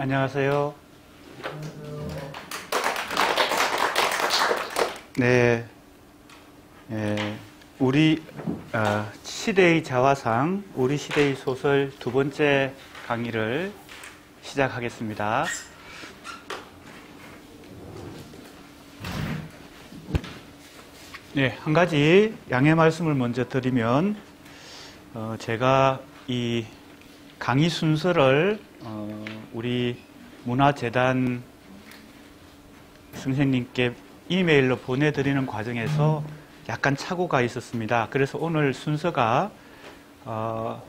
안녕하세요. 네, 예, 우리 어, 시대의 자화상, 우리 시대의 소설 두 번째 강의를 시작하겠습니다. 네, 한 가지 양해 말씀을 먼저 드리면, 어, 제가 이 강의 순서를 어, 우리 문화재단 선생님께 이메일로 보내드리는 과정에서 약간 착오가 있었습니다. 그래서 오늘 순서가 어,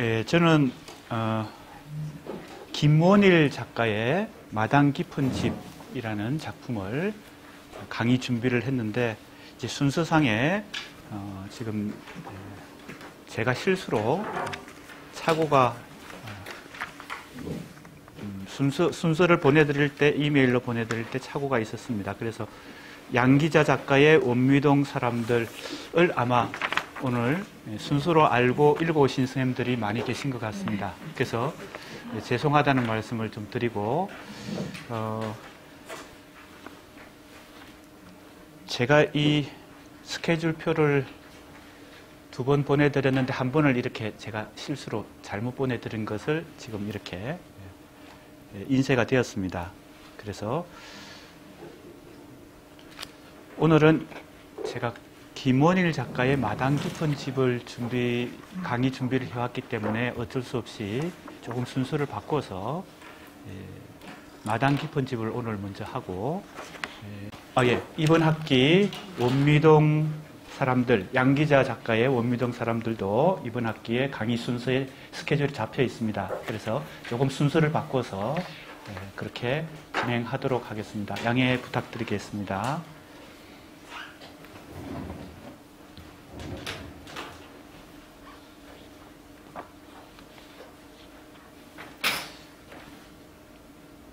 예, 저는 어, 김원일 작가의 마당 깊은 집이라는 작품을 강의 준비를 했는데 이제 순서상에 어, 지금 제가 실수로 착오가 음, 순서, 순서를 보내드릴 때 이메일로 보내드릴 때 착오가 있었습니다. 그래서 양기자 작가의 원미동 사람들을 아마 오늘 순서로 알고 읽어오신 선생님들이 많이 계신 것 같습니다. 그래서 죄송하다는 말씀을 좀 드리고 어, 제가 이 스케줄표를 두 번 보내드렸는데 한 번을 이렇게 제가 실수로 잘못 보내드린 것을 지금 이렇게 인쇄가 되었습니다. 그래서 오늘은 제가 김원일 작가의 마당 깊은 집을 준비, 강의 준비를 해왔기 때문에 어쩔 수 없이 조금 순서를 바꿔서 마당 깊은 집을 오늘 먼저 하고 아, 예. 이번 학기 원미동 사람들, 양기자 작가의 원미동 사람들도 이번 학기에 강의 순서에 스케줄이 잡혀 있습니다. 그래서 조금 순서를 바꿔서 예, 그렇게 진행하도록 하겠습니다. 양해 부탁드리겠습니다.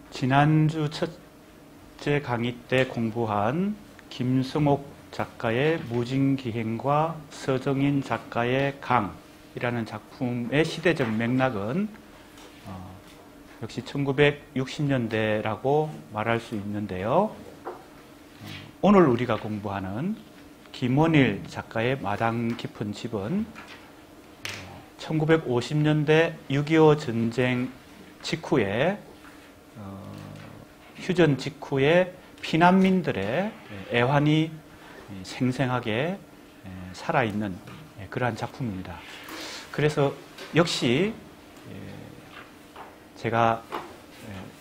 지난주 첫째 강의 때 공부한 김승옥 작가의 무진기행과 서정인 작가의 강이라는 작품의 시대적 맥락은 어, 역시 1960년대라고 말할 수 있는데요. 어, 오늘 우리가 공부하는 김원일 작가의 마당 깊은 집은 1950년대 6.25 전쟁 직후에 어, 휴전 직후에 피난민들의 애환이 생생하게 살아있는 그러한 작품입니다. 그래서 역시 제가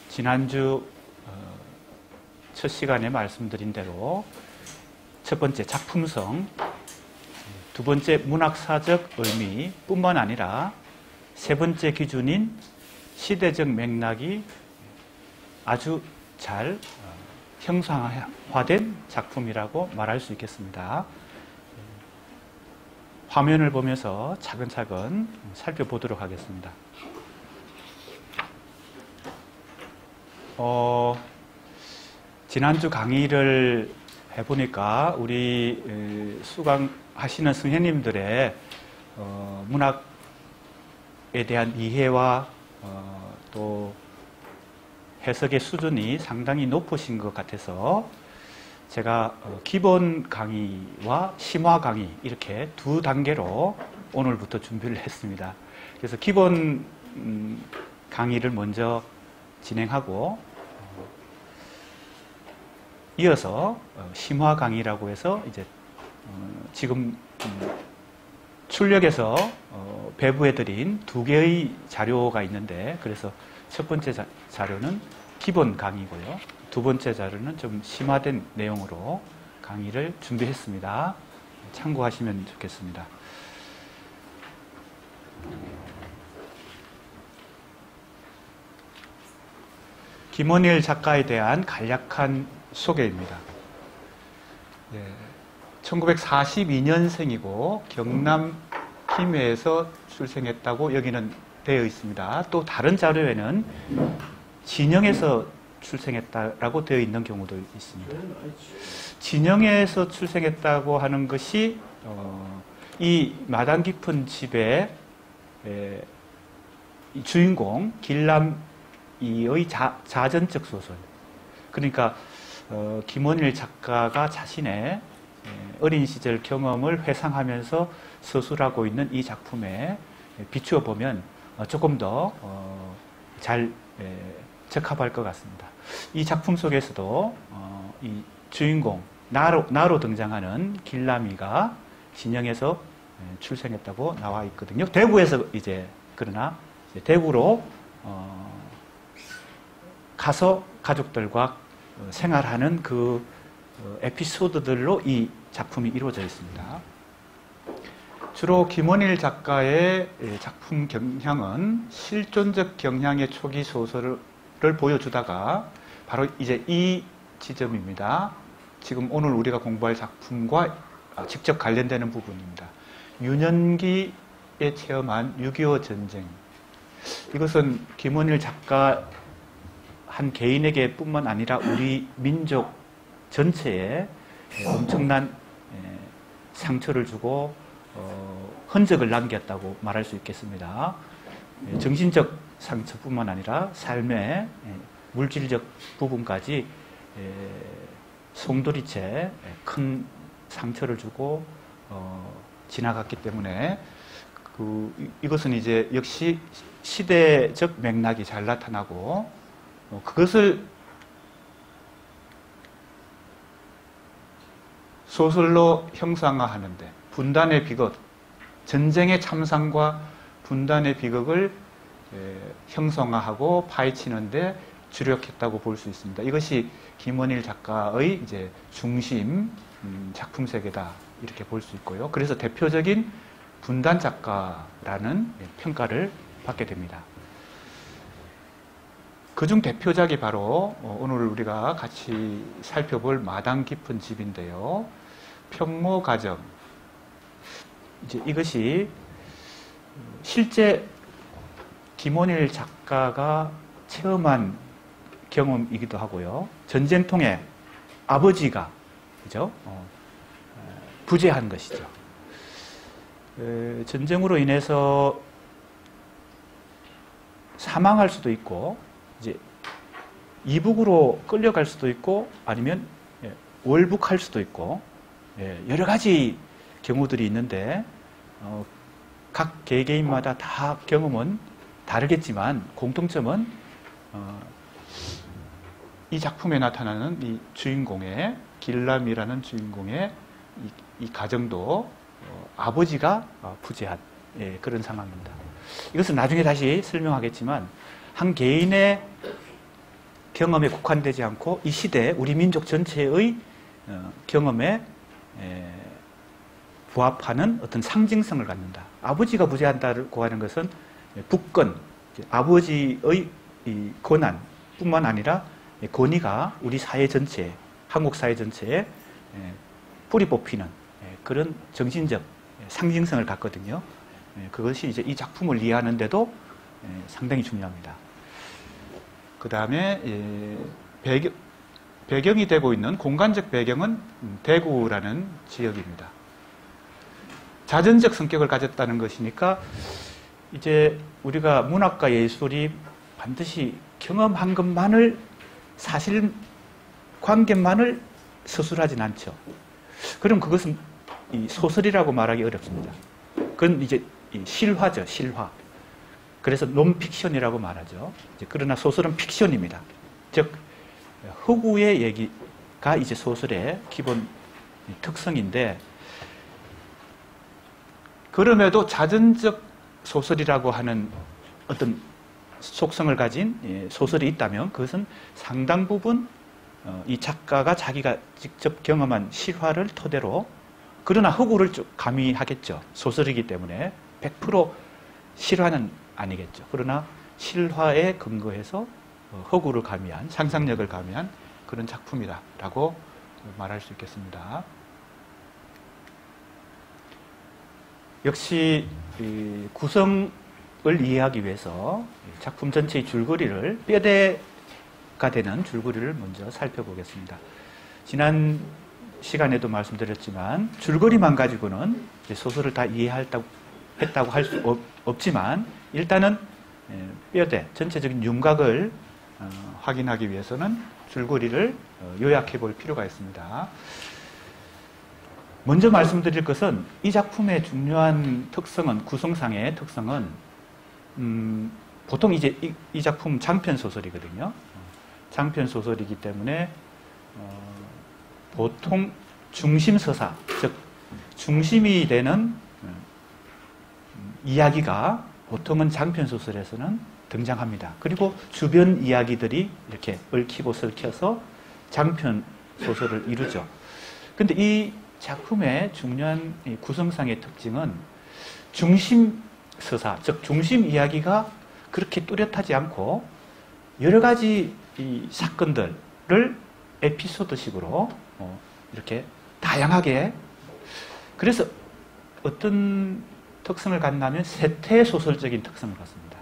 지난주 어, 첫 시간에 말씀드린 대로 첫 번째 작품성, 두 번째 문학사적 의미뿐만 아니라 세 번째 기준인 시대적 맥락이 아주 잘 형상화된 작품이라고 말할 수 있겠습니다. 화면을 보면서 차근차근 살펴보도록 하겠습니다. 어, 지난주 강의를 해보니까 우리 수강하시는 선생님들의 어, 문학에 대한 이해와 어, 또 해석의 수준이 상당히 높으신 것 같아서 제가 어, 기본 강의와 심화 강의 이렇게 두 단계로 오늘부터 준비를 했습니다. 그래서 기본 음, 강의를 먼저 진행하고 어, 이어서 어, 심화 강의라고 해서 이제 지금 음, 출력에서 배부해드린 두 개의 자료가 있는데 그래서 첫 번째 자, 자료는 기본 강의고요. 두 번째 자료는 좀 심화된 내용으로 강의를 준비했습니다. 참고하시면 좋겠습니다. 김원일 작가에 대한 간략한 소개입니다. 네, 1942년생이고 경남 김해에서 출생했다고 여기는 되어 있습니다. 또 다른 자료에는 진영에서 출생했다라고 되어 있는 경우도 있습니다. 진영에서 출생했다고 하는 것이 어, 이 마당 깊은 집에 에, 이 주인공 길람이의 자, 자전적 소설. 그러니까 어, 김원일 작가가 자신의 어린 시절 경험을 회상하면서 서술하고 있는 이 작품에 비추어 보면 어, 조금 더잘 적합할 것 같습니다. 이 작품 속에서도 어, 이 주인공 나로, 나로 등장하는 길라미가 진영에서 출생했다고 나와 있거든요. 대구에서 이제 그러나 이제 대구로 어, 가서 가족들과 생활하는 그 에피소드들로 이 작품이 이루어져 있습니다. 주로 김원일 작가의 작품 경향은 실존적 경향의 초기 소설을 보여주다가 바로 이제 이 지점입니다. 지금 오늘 우리가 공부할 작품과 직접 관련되는 부분입니다. 유년기에 체험한 6.25 전쟁. 이것은 김원일 작가 한 개인에게 뿐만 아니라 우리 민족 전체에 엄청난 상처를 주고 어, 흔적을 남겼다고 말할 수 있겠습니다. 예, 정신적 상처뿐만 아니라 삶의 예, 물질적 부분까지 예, 송두리째 큰 상처를 주고 어, 지나갔기 때문에 그 이것은 이제 역시 시대적 맥락이 잘 나타나고 어, 그것을 소설로 형상화하는데 분단의 비극, 전쟁의 참상과 분단의 비극을 형성화하고 파헤치는데 주력했다고 볼 수 있습니다. 이것이 김원일 작가의 이제 중심 음, 작품 세계다 이렇게 볼 수 있고요. 그래서 대표적인 분단 작가라는 평가를 받게 됩니다. 그중 대표작이 바로 어, 오늘 우리가 같이 살펴볼 마당 깊은 집인데요. 평모 가정, 이제 이것이 실제 김원일 작가가 체험한 경험이기도 하고요. 전쟁통에 아버지가 그죠? 어, 부재한 것이죠. 에, 전쟁으로 인해서 사망할 수도 있고 이제 이북으로 끌려갈 수도 있고 아니면 예, 월북할 수도 있고 예, 여러 가지 경우들이 있는데 어, 각 개개인마다 다 경험은 다르겠지만 공통점은 어, 이 작품에 나타나는 이 주인공의 길람이라는 주인공의 이, 이 가정도 어, 아버지가 어, 부재한 예, 그런 상황입니다. 이것은 나중에 다시 설명하겠지만 한 개인의 경험에 국한되지 않고 이 시대 우리 민족 전체의 어, 경험에 에, 부합하는 어떤 상징성을 갖는다. 아버지가 부재한다고 하는 것은 북권, 아버지의 권한 뿐만 아니라 권위가 우리 사회 전체, 한국 사회 전체에 뿌리 뽑히는 그런 정신적 상징성을 갖거든요. 그것이 이제 이 작품을 이해하는데도 상당히 중요합니다. 그 다음에 배경, 배경이 되고 있는 공간적 배경은 대구라는 지역입니다. 자전적 성격을 가졌다는 것이니까 이제 우리가 문학과 예술이 반드시 경험한 것만을 사실 관계만을 서술하진 않죠. 그럼 그것은 소설이라고 말하기 어렵습니다. 그건 이제 실화죠, 실화. 그래서 논픽션이라고 말하죠. 그러나 소설은 픽션입니다. 즉, 허구의 얘기가 이제 소설의 기본 특성인데, 그럼에도 자전적 소설이라고 하는 어떤 속성을 가진 예, 소설이 있다면 그것은 상당 부분 어, 이 작가가 자기가 직접 경험한 실화를 토대로 그러나 허구를 가미하겠죠. 소설이기 때문에 100% 실화는 아니겠죠. 그러나 실화에 근거해서 어, 허구를 가미한 상상력을 가미한 그런 작품이다라고 말할 수 있겠습니다. 역시 구성을 이해하기 위해서 작품 전체의 줄거리를 뼈대가 되는 줄거리를 먼저 살펴보겠습니다. 지난 시간에도 말씀드렸지만 줄거리만 가지고는 소설을 다 이해할 했다고 할 수 없지만 일단은 예, 뼈대 전체적인 윤곽을 어, 확인하기 위해서는 줄거리를 어, 요약해 볼 필요가 있습니다. 먼저 말씀드릴 것은 이 작품의 중요한 특성은 구성상의 특성은 음, 보통 이제 이, 이, 작품 장편 소설이거든요. 장편 소설이기 때문에 어, 보통 중심 서사, 즉 중심이 되는 음, 이야기가 보통은 장편 소설에서는 등장합니다. 그리고 주변 이야기들이 이렇게 얽히고 설켜서 장편 소설을 이루죠. 근데 이 작품의 중요한 구성상의 특징은 중심 서사, 즉 중심 이야기가 그렇게 뚜렷하지 않고 여러 가지 이 사건들을 에피소드식으로 어 이렇게 다양하게 그래서 어떤 특성을 갖나면 세태 소설적인 특성을 갖습니다.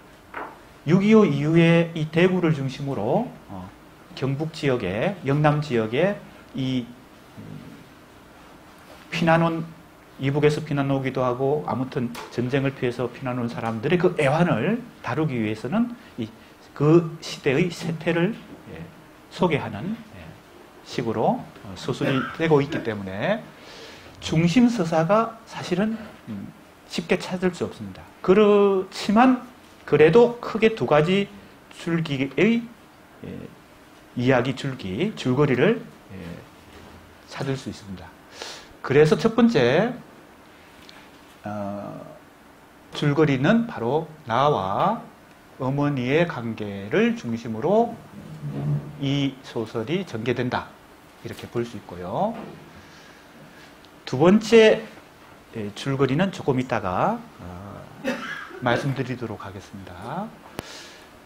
6.25 이후에 이 대구를 중심으로 어 경북 지역에 영남 지역에 이 피난 온 이북에서 피난 오기도 하고 아무튼 전쟁을 피해서 피난 온 사람들의 그 애환을 다루기 위해서는 이 그 시대의 세태를 예, 소개하는 예, 식으로 어, 소설이 되고 있기 때문에 중심 서사가 사실은 음, 쉽게 찾을 수 없습니다. 그렇지만 그래도 크게 두 가지 줄기의 예, 이야기 줄기, 줄거리를 찾을 수 있습니다. 그래서 첫 번째 어, 줄거리는 바로 나와 어머니의 관계를 중심으로 이 소설이 전개된다. 이렇게 볼 수 있고요. 두 번째 예, 줄거리는 조금 이따가 어, 말씀드리도록 하겠습니다.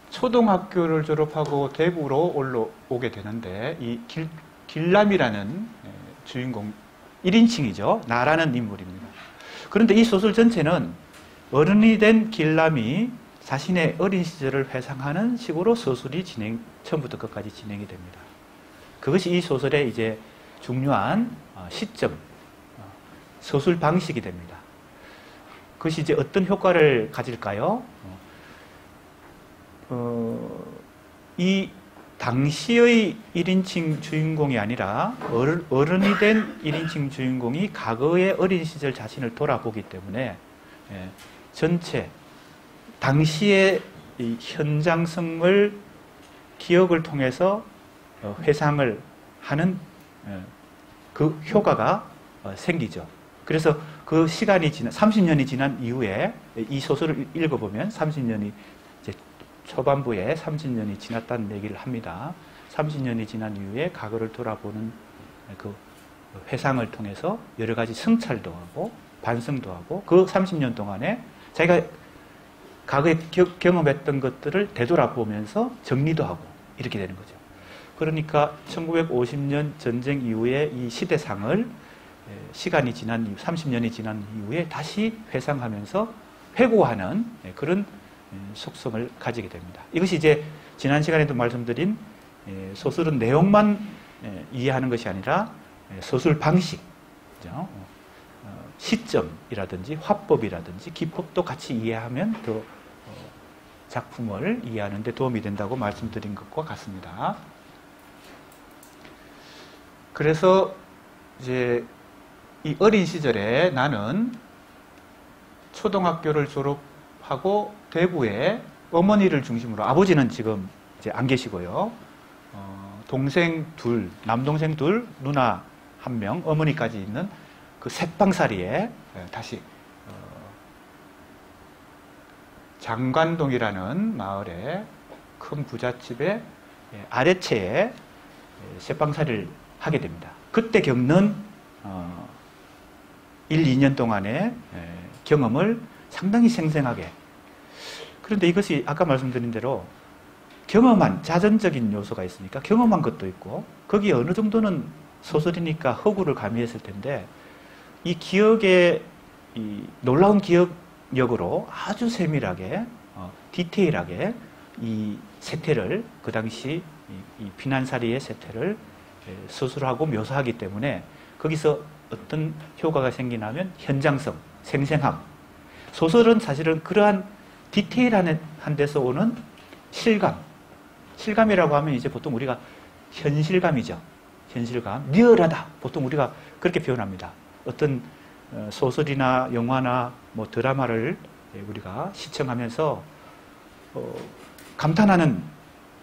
초등학교를 졸업하고 대구로 올라오게 되는데 이 길, 길남이라는 예, 주인공 1인칭이죠. 나라는 인물입니다. 그런데 이 소설 전체는 어른이 된 길남이 자신의 어린 시절을 회상하는 식으로 소설이 진행, 처음부터 끝까지 진행이 됩니다. 그것이 이 소설의 이제 중요한 어, 시점, 어, 소설 방식이 됩니다. 그것이 이제 어떤 효과를 가질까요? 어, 이 당시의 1인칭 주인공이 아니라 어른이 된 1인칭 주인공이 과거의 어린 시절 자신을 돌아보기 때문에 예, 전체 당시의 현장성을 기억을 통해서 어, 회상을 하는 예, 그 효과가 어, 생기죠. 그래서 그 시간이 지난 30년이 지난 이후에 이 소설을 읽어보면 30년이 초반부에 30년이 지났다는 얘기를 합니다. 30년이 지난 이후에 과거를 돌아보는 그 회상을 통해서 여러 가지 성찰도 하고 반성도 하고 그 30년 동안에 자기가 과거에 경험했던 것들을 되돌아보면서 정리도 하고 이렇게 되는 거죠. 그러니까 1950년 전쟁 이후에 이 시대상을 시간이 지난 이후, 30년이 지난 이후에 다시 회상하면서 회고하는 그런 속성을 가지게 됩니다. 이것이 이제 지난 시간에도 말씀드린 소설은 내용만 이해하는 것이 아니라 소설 방식, 어, 시점이라든지 화법이라든지 기법도 같이 이해하면 더 어, 작품을 이해하는 데 도움이 된다고 말씀드린 것과 같습니다. 그래서 이제 이 어린 시절에 나는 초등학교를 졸업하고 대구에 어머니를 중심으로 아버지는 지금 이제 안 계시고요. 어, 동생 둘, 남동생 둘, 누나 한 명, 어머니까지 있는 그 셋방살이에 예, 다시 어, 장관동이라는 마을에 큰 부잣집의 예, 아래채에 셋방살이를 예, 하게 됩니다. 그때 겪는 어, 1, 2년 동안의 경험을 상당히 생생하게 그런데 이것이 아까 말씀드린 대로 경험한 자전적인 요소가 있으니까 경험한 것도 있고 거기에 어느 정도는 소설이니까 허구를 가미했을 텐데 이 기억의 이 놀라운 기억력으로 아주 세밀하게 어, 디테일하게 이 세태를 그 당시 이, 이 비난사리의 세태를 서술하고 묘사하기 때문에 거기서 어떤 효과가 생기냐면 현장성, 생생함. 소설은 사실은 그러한 디테일한 한 데서 오는 실감. 실감이라고 하면 이제 보통 우리가 현실감이죠. 현실감. 리얼하다. 보통 우리가 그렇게 표현합니다. 어떤 어, 소설이나 영화나 뭐 드라마를 예, 우리가 시청하면서 어, 감탄하는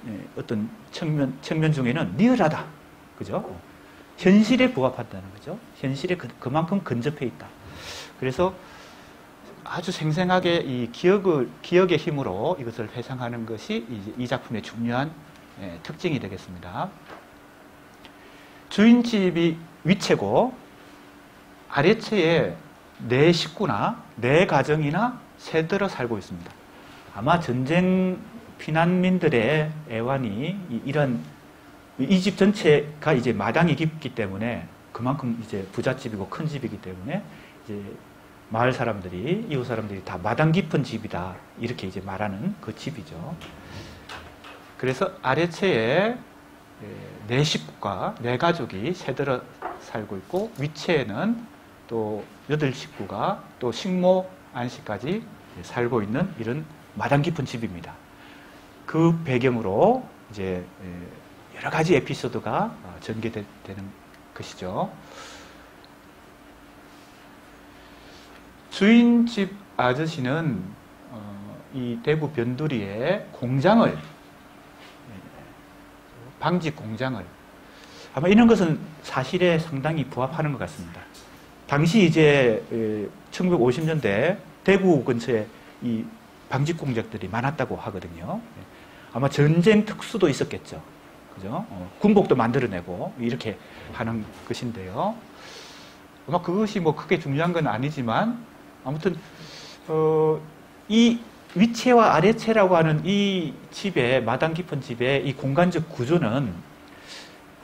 예, 어떤 측면, 측면 중에는 리얼하다. 그죠? 현실에 부합한다는 거죠. 현실에 그, 그만큼 근접해 있다. 그래서 아주 생생하게 이 기억을, 기억의 힘으로 이것을 회상하는 것이 이, 작품의 중요한 예, 특징이 되겠습니다. 주인집이 위체고 아래체에 내 식구나 내 가정이나 새들어 살고 있습니다. 아마 전쟁 피난민들의 애완이 이런 이 집 전체가 이제 마당이 깊기 때문에 그만큼 이제 부잣집이고 큰 집이기 때문에 이제 마을 사람들이 이웃 사람들이 다 마당 깊은 집이다 이렇게 이제 말하는 그 집이죠. 그래서 아래채에 네 식구가 네 가족이 새들어 살고 있고 위채에는 또 여덟 식구가 또 식모 안식까지 살고 있는 이런 마당 깊은 집입니다. 그 배경으로 이제 여러 가지 에피소드가 전개되는 것이죠. 주인집 아저씨는 어, 이 대구 변두리에 공장을 예, 방직 공장을 아마 이런 것은 사실에 상당히 부합하는 것 같습니다. 당시 이제 1950년대 대구 근처에 이 방직 공작들이 많았다고 하거든요. 예. 아마 전쟁 특수도 있었겠죠. 그죠? 어, 군복도 만들어내고 이렇게 하는 것인데요. 아마 그것이 뭐 크게 중요한 건 아니지만 아무튼 어, 이 위체와 아래체라고 하는 이 집의 마당 깊은 집의 이 공간적 구조는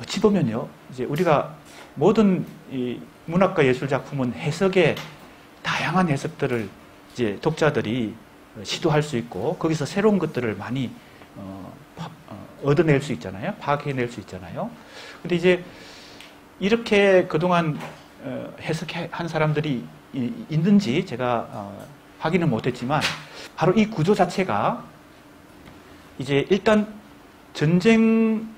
어찌 보면요 이제 우리가 모든 이 문학과 예술 작품은 해석의 다양한 해석들을 이제 독자들이 시도할 수 있고 거기서 새로운 것들을 많이 어, 어, 얻어낼 수 있잖아요. 파악해낼 수 있잖아요. 근데 이제 이렇게 그동안 어, 해석한 사람들이 있는지 제가 어, 확인은 못했지만 바로 이 구조 자체가 이제 일단 전쟁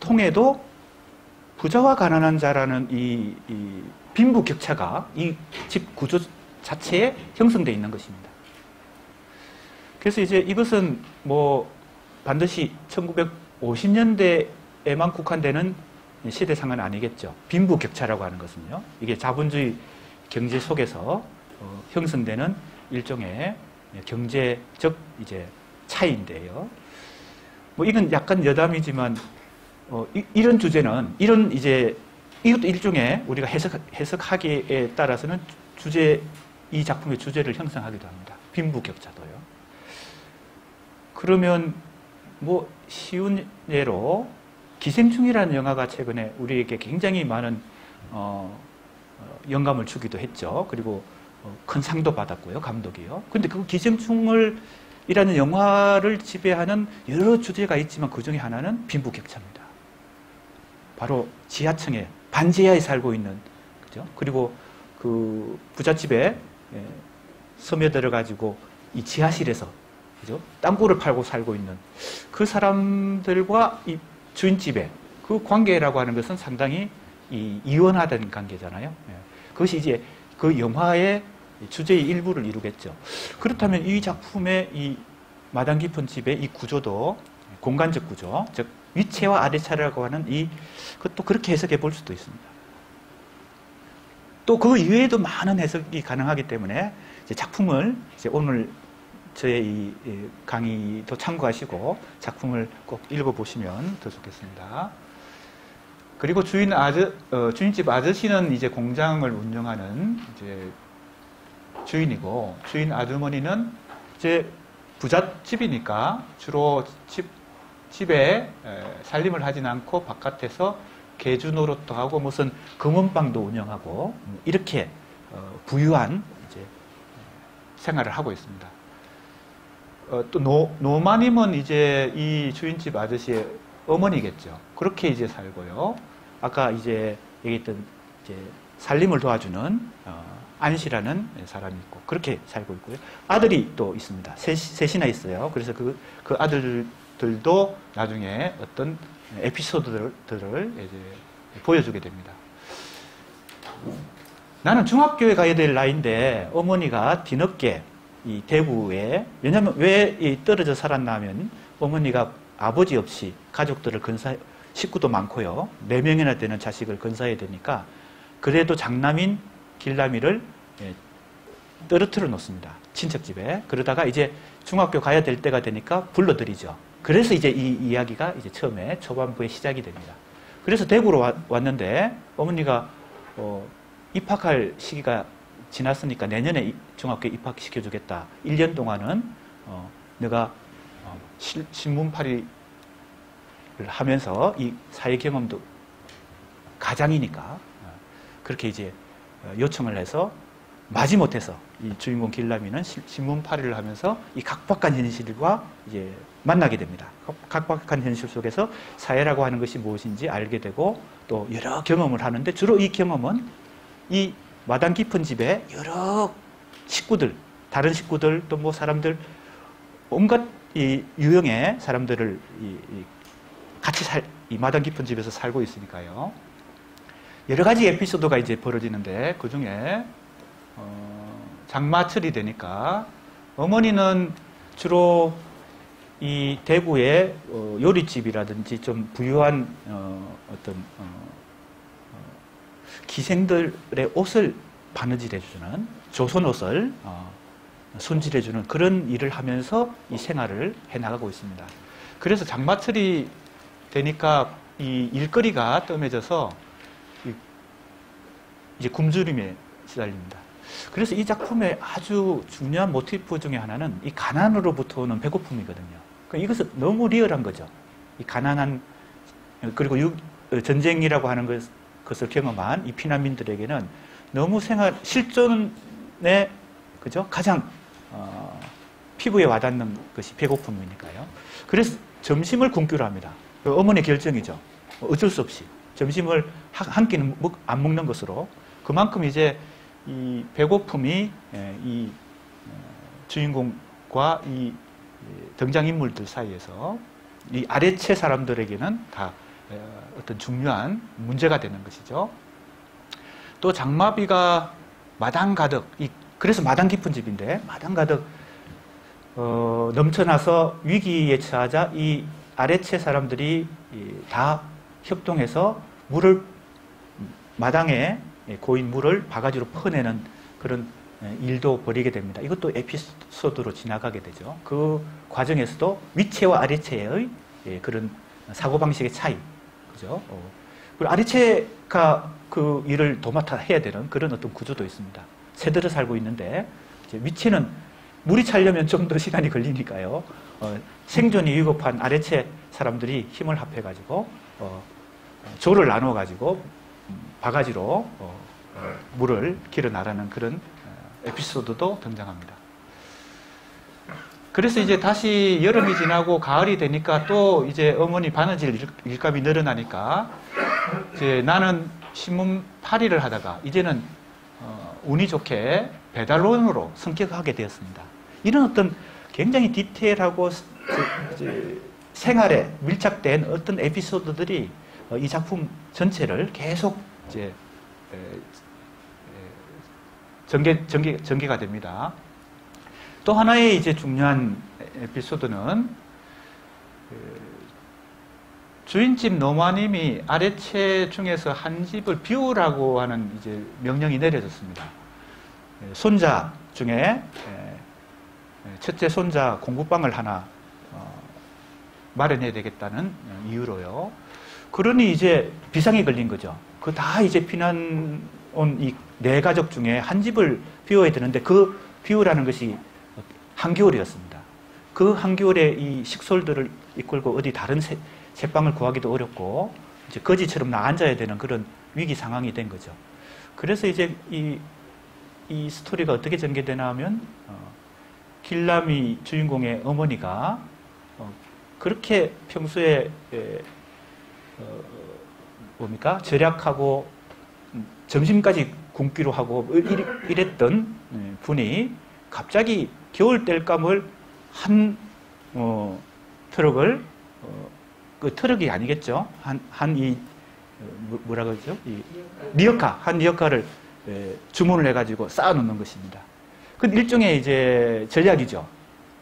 통에도 부자와 가난한 자라는 이, 이 빈부 격차가 이 집 구조 자체에 형성되어 있는 것입니다. 그래서 이제 이것은 뭐 반드시 1950년대에만 국한되는 시대상은 아니겠죠. 빈부 격차라고 하는 것은요. 이게 자본주의 경제 속에서 어, 형성되는 일종의 경제적 이제 차이인데요. 뭐 이건 약간 여담이지만 어, 이, 런 주제는 이런 이제 이것도 일종의 우리가 해석 해석하기에 따라서는 주제 이 작품의 주제를 형성하기도 합니다. 빈부 격차도요. 그러면 뭐 쉬운 예로 기생충이라는 영화가 최근에 우리에게 굉장히 많은 어, 어, 영감을 주기도 했죠. 그리고 어, 큰 상도 받았고요, 감독이요. 근데 그 기생충을 이라는 영화를 지배하는 여러 주제가 있지만 그 중에 하나는 빈부격차입니다. 바로 지하층에 반지하에 살고 있는 그죠? 그리고 그 부잣집에 예, 스며들어 가지고 이 지하실에서 그죠? 땅굴을 팔고 살고 있는 그 사람들과 이 주인집의 그 관계라고 하는 것은 상당히 이 이원화된 관계잖아요. 예. 그것이 이제 그 영화의 주제의 일부를 이루겠죠. 그렇다면 이 작품의 이 마당 깊은 집의 이 구조도 공간적 구조, 즉 위체와 아래차라고 하는 이 그것도 그렇게 해석해 볼 수도 있습니다. 또 그 이외에도 많은 해석이 가능하기 때문에 작품을 오늘 저의 이 강의도 참고하시고 작품을 꼭 읽어보시면 더 좋겠습니다. 그리고 주인 아저, 어, 주인집 아저씨는 이제 공장을 운영하는 이제 주인이고 주인 아주머니는 이제 부잣집이니까 주로 집, 집에 살림을 하진 않고 바깥에서 개주 노릇도 하고 무슨 금은방도 운영하고 이렇게 어, 부유한 생활을 하고 있습니다. 어, 또 노, 노마님은 이제 이 주인집 아저씨의 어머니겠죠. 그렇게 이제 살고요. 아까 이제 얘기했던 이제 살림을 도와주는 어, 안씨라는 사람이 있고 그렇게 살고 있고요. 아들이 또 있습니다. 셋, 셋이나 있어요. 그래서 그, 그 아들들도 나중에 어떤 에피소드들을 이제 보여주게 됩니다. 나는 중학교에 가야 될 나이인데 어머니가 뒤늦게 이 대구에 왜냐하면 왜 떨어져 살았나 하면 어머니가 아버지 없이 가족들을 건사 식구도 많고요. 네 명이나 되는 자식을 건사해야 되니까 그래도 장남인 길라미를 예, 떨어뜨려 놓습니다. 친척 집에. 그러다가 이제 중학교 가야 될 때가 되니까 불러들이죠. 그래서 이제 이 이야기가 이제 처음에 초반부에 시작이 됩니다. 그래서 대구로 와, 왔는데 어머니가 어, 입학할 시기가 지났으니까 내년에 중학교에 입학시켜주겠다. 1년 동안은 어, 내가 어, 신문팔이를 하면서 이 사회 경험도 가장이니까 어, 그렇게 이제 어, 요청을 해서 마지못해서 이 주인공 길라미는 신문팔이를 하면서 이 각박한 현실과 이제 만나게 됩니다. 각박한 현실 속에서 사회라고 하는 것이 무엇인지 알게 되고 또 여러 경험을 하는데 주로 이 경험은 이 마당 깊은 집에 여러 식구들, 다른 식구들 또 뭐 사람들 온갖 이 유형의 사람들을 이, 이 같이 살, 이 마당 깊은 집에서 살고 있으니까요. 여러 가지 에피소드가 이제 벌어지는데 그 중에 어, 장마철이 되니까 어머니는 주로 이 대구의 어, 요리집이라든지 좀 부유한 어, 어떤 어, 기생들의 옷을 바느질해주는 조선 옷을 어, 손질해주는 그런 일을 하면서 이 생활을 해나가고 있습니다. 그래서 장마철이 되니까 이 일거리가 뜸해져서 이제 굶주림에 시달립니다. 그래서 이 작품의 아주 중요한 모티프 중에 하나는 이 가난으로부터 오는 배고픔이거든요. 그러니까 이것은 너무 리얼한 거죠. 이 가난한 그리고 유, 전쟁이라고 하는 것 것을 경험한 이 피난민들에게는 너무 생활 실존의 그죠 가장 어, 피부에 와닿는 것이 배고픔이니까요. 그래서 점심을 굶기로 합니다. 그 어머니의 결정이죠. 어쩔 수 없이 점심을 한 끼는 안 먹는 것으로 그만큼 이제 이 배고픔이 예, 이 어, 주인공과 이 등장인물들 사이에서 이 아래체 사람들에게는 다 어떤 중요한 문제가 되는 것이죠. 또 장마비가 마당 가득, 그래서 마당 깊은 집인데 마당 가득 어, 넘쳐나서 위기에 처하자 이 아래채 사람들이 다 협동해서 물을 마당에 고인 물을 바가지로 퍼내는 그런 일도 벌이게 됩니다. 이것도 에피소드로 지나가게 되죠. 그 과정에서도 위체와 아래체의 그런 사고방식의 차이, 그죠? 어. 그리고 아리체가 그 일을 도맡아 해야 되는 그런 어떤 구조도 있습니다. 새들을 살고 있는데 위치는 물이 차려면 좀 더 시간이 걸리니까요. 어, 생존이 위급한 아래체 사람들이 힘을 합해가지고 어, 조를 나눠가지고 음, 바가지로 어, 어, 물을 길어 나라는 그런 어, 에피소드도 등장합니다. 그래서 이제 다시 여름이 지나고 가을이 되니까 또 이제 어머니 바느질 일감이 늘어나니까 이제 나는 신문 파리를 하다가 이제는 어, 운이 좋게 배달원으로 성격하게 되었습니다. 이런 어떤 굉장히 디테일하고 생활에 밀착된 어떤 에피소드들이 어, 이 작품 전체를 계속 이제 전개, 전개, 전개가 됩니다. 또 하나의 이제 중요한 에피소드는 그 주인집 노마님이 아래채 중에서 한 집을 비우라고 하는 이제 명령이 내려졌습니다. 예, 손자 중에 예, 첫째 손자 공부방을 하나 어, 마련해야 되겠다는 이유로요. 그러니 이제 비상이 걸린 거죠. 그 다 이제 피난 온 이 네 가족 중에 한 집을 비워야 되는데 그 비우라는 것이 한겨울이었습니다. 그 한겨울에 이 식솔들을 이끌고 어디 다른 새, 새방을 구하기도 어렵고 이제 거지처럼 나 앉아야 되는 그런 위기 상황이 된 거죠. 그래서 이제 이, 이 스토리가 어떻게 전개되나 하면 어, 길라미 주인공의 어머니가 어, 그렇게 평소에 에, 어, 뭡니까 절약하고 음, 점심까지 굶기로 하고 뭐 이랬던 예, 분이 갑자기 겨울 땔감을 한 어, 트럭을 어, 그 트럭이 아니겠죠 한 한이 뭐, 뭐라 그러죠 이 리어카 한 리어카를 예, 주문을 해가지고 쌓아놓는 것입니다. 그 일종의 이제 전략이죠.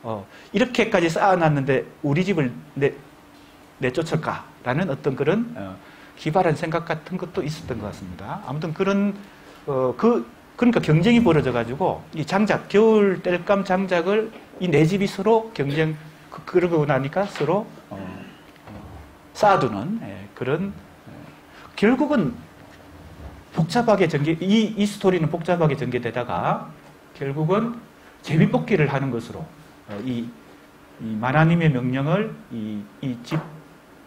어, 이렇게까지 쌓아놨는데 우리 집을 내, 내쫓을까라는 어떤 그런 어, 기발한 생각 같은 것도 있었던 것 같습니다. 아무튼 그런 어, 그 그러니까 경쟁이 벌어져 가지고 이 장작 겨울 땔감 장작을 이내 집이 서로 경쟁 그, 그러고 나니까 서로 어, 어, 쌓아두는 예, 그런 예, 결국은 복잡하게 전개 이, 이 스토리는 복잡하게 전개되다가 결국은 제비뽑기를 하는 것으로 어, 이, 이 마나님의 명령을 이 집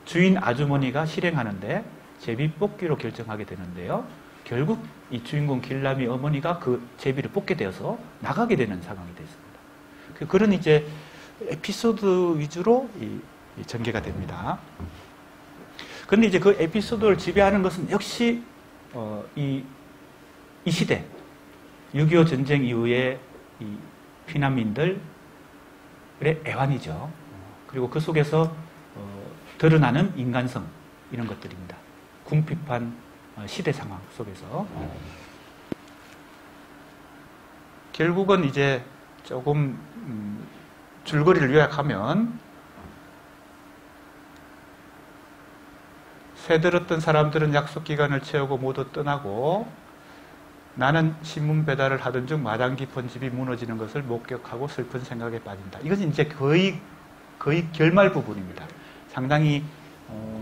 주인 아주머니가 실행하는데 제비뽑기로 결정하게 되는데요. 결국 이 주인공 길람이 어머니가 그 제비를 뽑게 되어서 나가게 되는 상황이 됐습니다. 그, 그런 이제 에피소드 위주로 전개가 됩니다. 그런데 이제 그 에피소드를 지배하는 것은 역시 어, 이, 이 시대 6.25 전쟁 이후에 이 피난민들의 애환이죠. 그리고 그 속에서 어, 드러나는 인간성 이런 것들입니다. 궁핍한 어, 시대 상황 속에서 결국은 이제 조금 음, 줄거리를 요약하면 새들었던 사람들은 약속 기간을 채우고 모두 떠나고 나는 신문 배달을 하던 중 마당 깊은 집이 무너지는 것을 목격하고 슬픈 생각에 빠진다. 이것은 이제 거의 거의 결말 부분입니다. 상당히 어,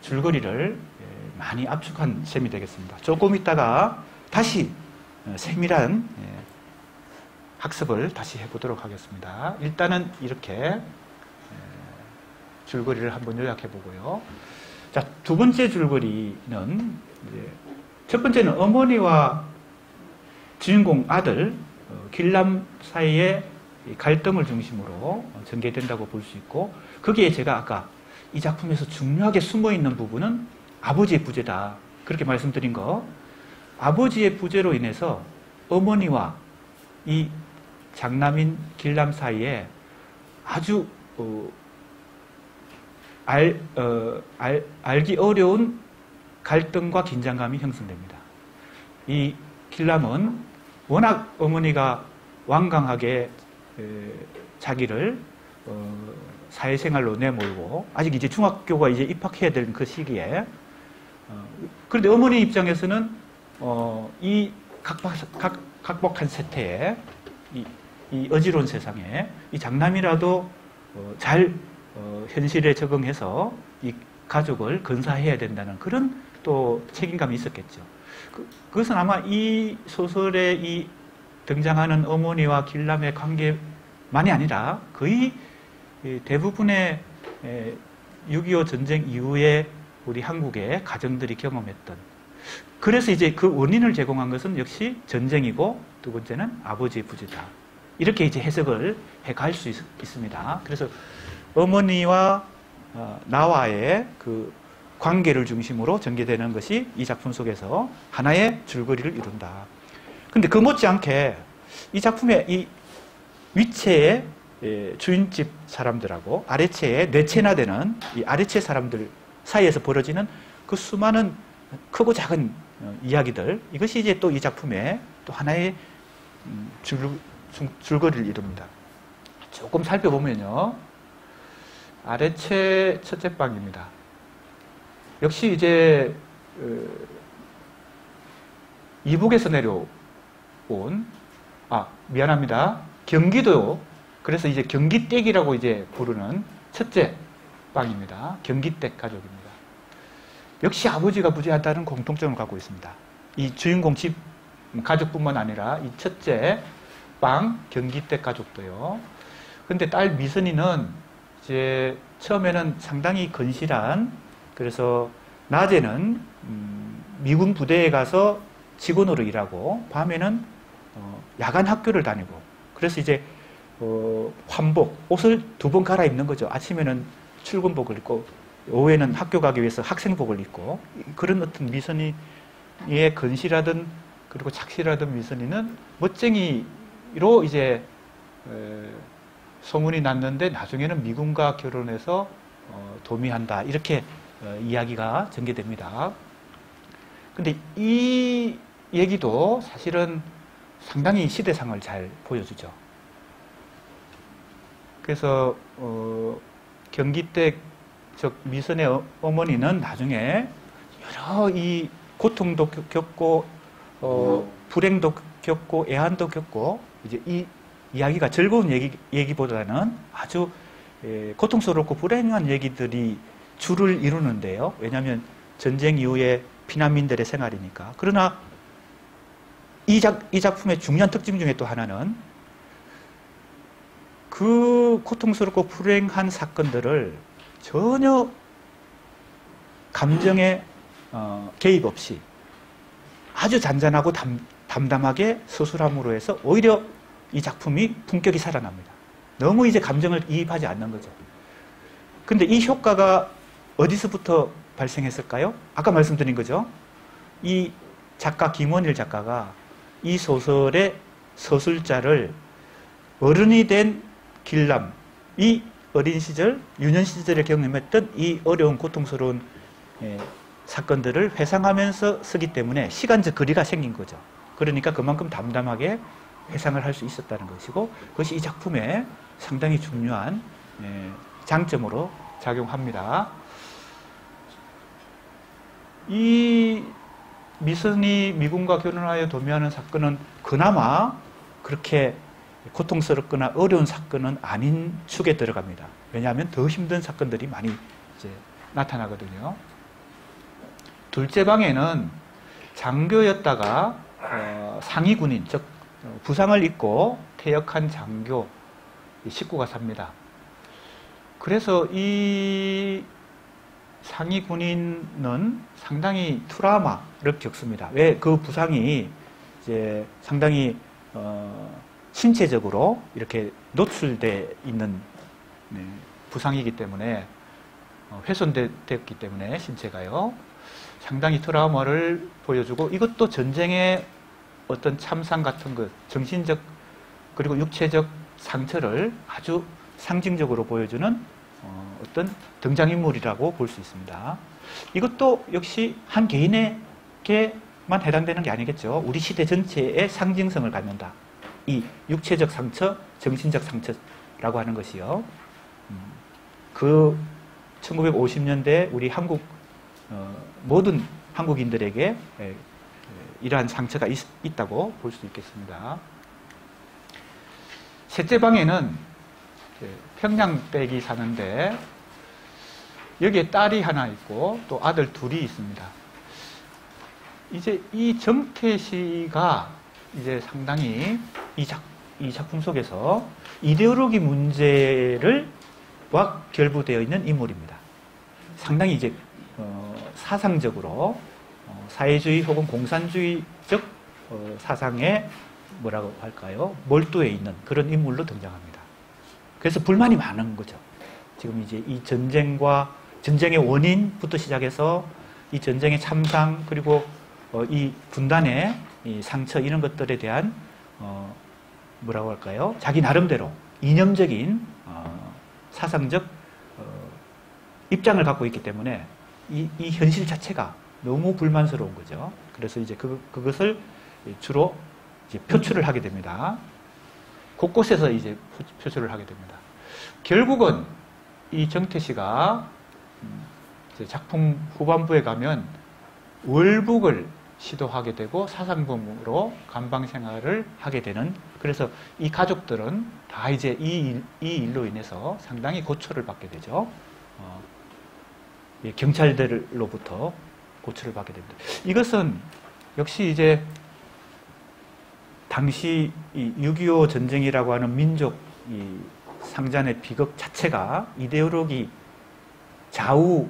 줄거리를 예, 많이 압축한 셈이 되겠습니다. 조금 있다가 다시 어, 세밀한 예, 학습을 다시 해보도록 하겠습니다. 일단은 이렇게 예, 줄거리를 한번 요약해 보고요. 자, 두 번째 줄거리는 첫 번째는 어머니와 주인공 아들 어, 길람 사이의 갈등을 중심으로 전개된다고 볼 수 있고 거기에 제가 아까 이 작품에서 중요하게 숨어 있는 부분은 아버지의 부재다 그렇게 말씀드린 거 아버지의 부재로 인해서 어머니와 이 장남인 길람 사이에 아주 어, 알, 어, 알, 알기 어려운 갈등과 긴장감이 형성됩니다. 이 길람은 워낙 어머니가 완강하게 자기를 어, 사회생활로 내몰고 아직 이제 중학교가 이제 입학해야 되는 그 시기에 어, 그런데 어머니 입장에서는 어, 이 각박, 각, 각박한 세태에 이, 이 어지러운 세상에 이 장남이라도 잘 현실에 적응해서 이 가족을 건사해야 된다는 그런 또 책임감이 있었겠죠. 그, 것은 아마 이 소설에 이 등장하는 어머니와 길람의 관계만이 아니라 거의 대부분의 6.25 전쟁 이후에 우리 한국의 가정들이 경험했던 그래서 이제 그 원인을 제공한 것은 역시 전쟁이고 두 번째는 아버지의 부재다. 이렇게 이제 해석을 해갈 수 있 습니다. 그래서 어머니와 어, 나와의 그 관계를 중심으로 전개되는 것이 이 작품 속에서 하나의 줄거리를 이룬다. 근데 그 못지않게 이 작품의 이 위체의 예, 주인집 사람들하고 아래체의 뇌체나 되는 이 아래체 사람들 사이에서 벌어지는 그 수많은 크고 작은 어, 이야기들 이것이 이제 또 이 작품의 또 하나의 음, 줄, 줄거리를 이룹니다. 조금 살펴보면요. 아래체 첫째 방입니다. 역시 이제 어, 이북에서 내려온 아 미안합니다 경기도 그래서 이제 경기댁이라고 이제 부르는 첫째 빵입니다. 경기댁 가족입니다. 역시 아버지가 부재하다는 공통점을 갖고 있습니다. 이 주인공 집 가족뿐만 아니라 이 첫째 빵 경기댁 가족도요. 근데 딸 미선이는 이제 처음에는 상당히 건실한 그래서 낮에는 음, 미군 부대에 가서 직원으로 일하고 밤에는 어, 야간 학교를 다니고 그래서 이제 어, 환복 옷을 두 번 갈아입는 거죠. 아침에는 출근복을 입고 오후에는 학교 가기 위해서 학생복을 입고 그런 어떤 미선이의 건실하던 그리고 착실하던 미선이는 멋쟁이로 이제 에, 소문이 났는데 나중에는 미군과 결혼해서 어, 도미한다 이렇게 어, 이야기가 전개됩니다. 근데 이 얘기도 사실은 상당히 시대상을 잘 보여주죠. 그래서 어, 경기댁 즉 미선의 어, 어머니는 나중에 여러 이 고통도 겪고 어, 불행도 겪고 애한도 겪고 이제 이 이야기가 즐거운 얘기, 얘기보다는 아주 예, 고통스럽고 불행한 얘기들이 줄을 이루는데요. 왜냐하면 전쟁 이후에 피난민들의 생활이니까. 그러나 이, 작, 이 작품의 중요한 특징 중에 또 하나는 그 고통스럽고 불행한 사건들을 전혀 감정에 어, 개입 없이 아주 잔잔하고 담, 담담하게 서술함으로 해서 오히려 이 작품이 품격이 살아납니다. 너무 이제 감정을 이입하지 않는 거죠. 근데 이 효과가 어디서부터 발생했을까요? 아까 말씀드린 거죠. 이 작가 김원일 작가가 이 소설의 서술자를 어른이 된 길남, 이 어린 시절, 유년 시절에 경험했던 이 어려운 고통스러운 예, 사건들을 회상하면서 쓰기 때문에 시간적 거리가 생긴 거죠. 그러니까 그만큼 담담하게 회상을 할 수 있었다는 것이고 그것이 이 작품의 상당히 중요한 예, 장점으로 작용합니다. 이 미선이 미군과 결혼하여 도미하는 사건은 그나마 그렇게 고통스럽거나 어려운 사건은 아닌 축에 들어갑니다. 왜냐하면 더 힘든 사건들이 많이 이제 나타나거든요. 둘째 방에는 장교였다가 어, 상위 군인, 즉 부상을 입고 퇴역한 장교 식구가 삽니다. 그래서 이 상위 군인은 상당히 트라우마를 겪습니다. 왜 그 부상이 이제 상당히 어, 신체적으로 이렇게 노출돼 있는 네, 부상이기 때문에 어, 훼손되었기 때문에 신체가요 상당히 트라우마를 보여주고 이것도 전쟁의 어떤 참상 같은 것 정신적 그리고 육체적 상처를 아주 상징적으로 보여주는 어, 어떤 등장인물이라고 볼 수 있습니다. 이것도 역시 한 개인에게만 해당되는 게 아니겠죠. 우리 시대 전체의 상징성을 갖는다. 이 육체적 상처, 정신적 상처라고 하는 것이요. 음, 그 1950년대 우리 한국 어, 모든 한국인들에게 이러한 상처가 있, 다고 볼 수 있겠습니다. 셋째 방에는 평양댁이 사는데 여기에 딸이 하나 있고 또 아들 둘이 있습니다. 이제 이 정태 씨가 이제 상당히 이, 작, 이 작품 속에서 이데올로기 문제를 와 결부되어 있는 인물입니다. 상당히 이제 어, 사상적으로 어, 사회주의 혹은 공산주의적 어, 사상에 뭐라고 할까요? 몰두해 있는 그런 인물로 등장합니다. 그래서 불만이 많은 거죠. 지금 이제 이 전쟁과 전쟁의 원인부터 시작해서 이 전쟁의 참상 그리고 어, 이 분단의 이 상처 이런 것들에 대한 어, 뭐라고 할까요? 자기 나름대로 이념적인 어, 사상적 어, 입장을 갖고 있기 때문에 이, 이, 현실 자체가 너무 불만스러운 거죠. 그래서 이제 그, 그것을 주로 이제 표출을 하게 됩니다. 곳곳에서 이제 표출을 하게 됩니다. 결국은 이 정태 씨가 음, 작품 후반부에 가면 월북을 시도하게 되고 사상범으로 감방 생활을 하게 되는 그래서 이 가족들은 다 이제 이, 이 일로 인해서 상당히 고초를 받게 되죠. 어, 경찰들로부터 고초를 받게 됩니다. 이것은 역시 이제 당시 이6.25 전쟁이라고 하는 민족 이 상잔의 비극 자체가 이데올로기 좌우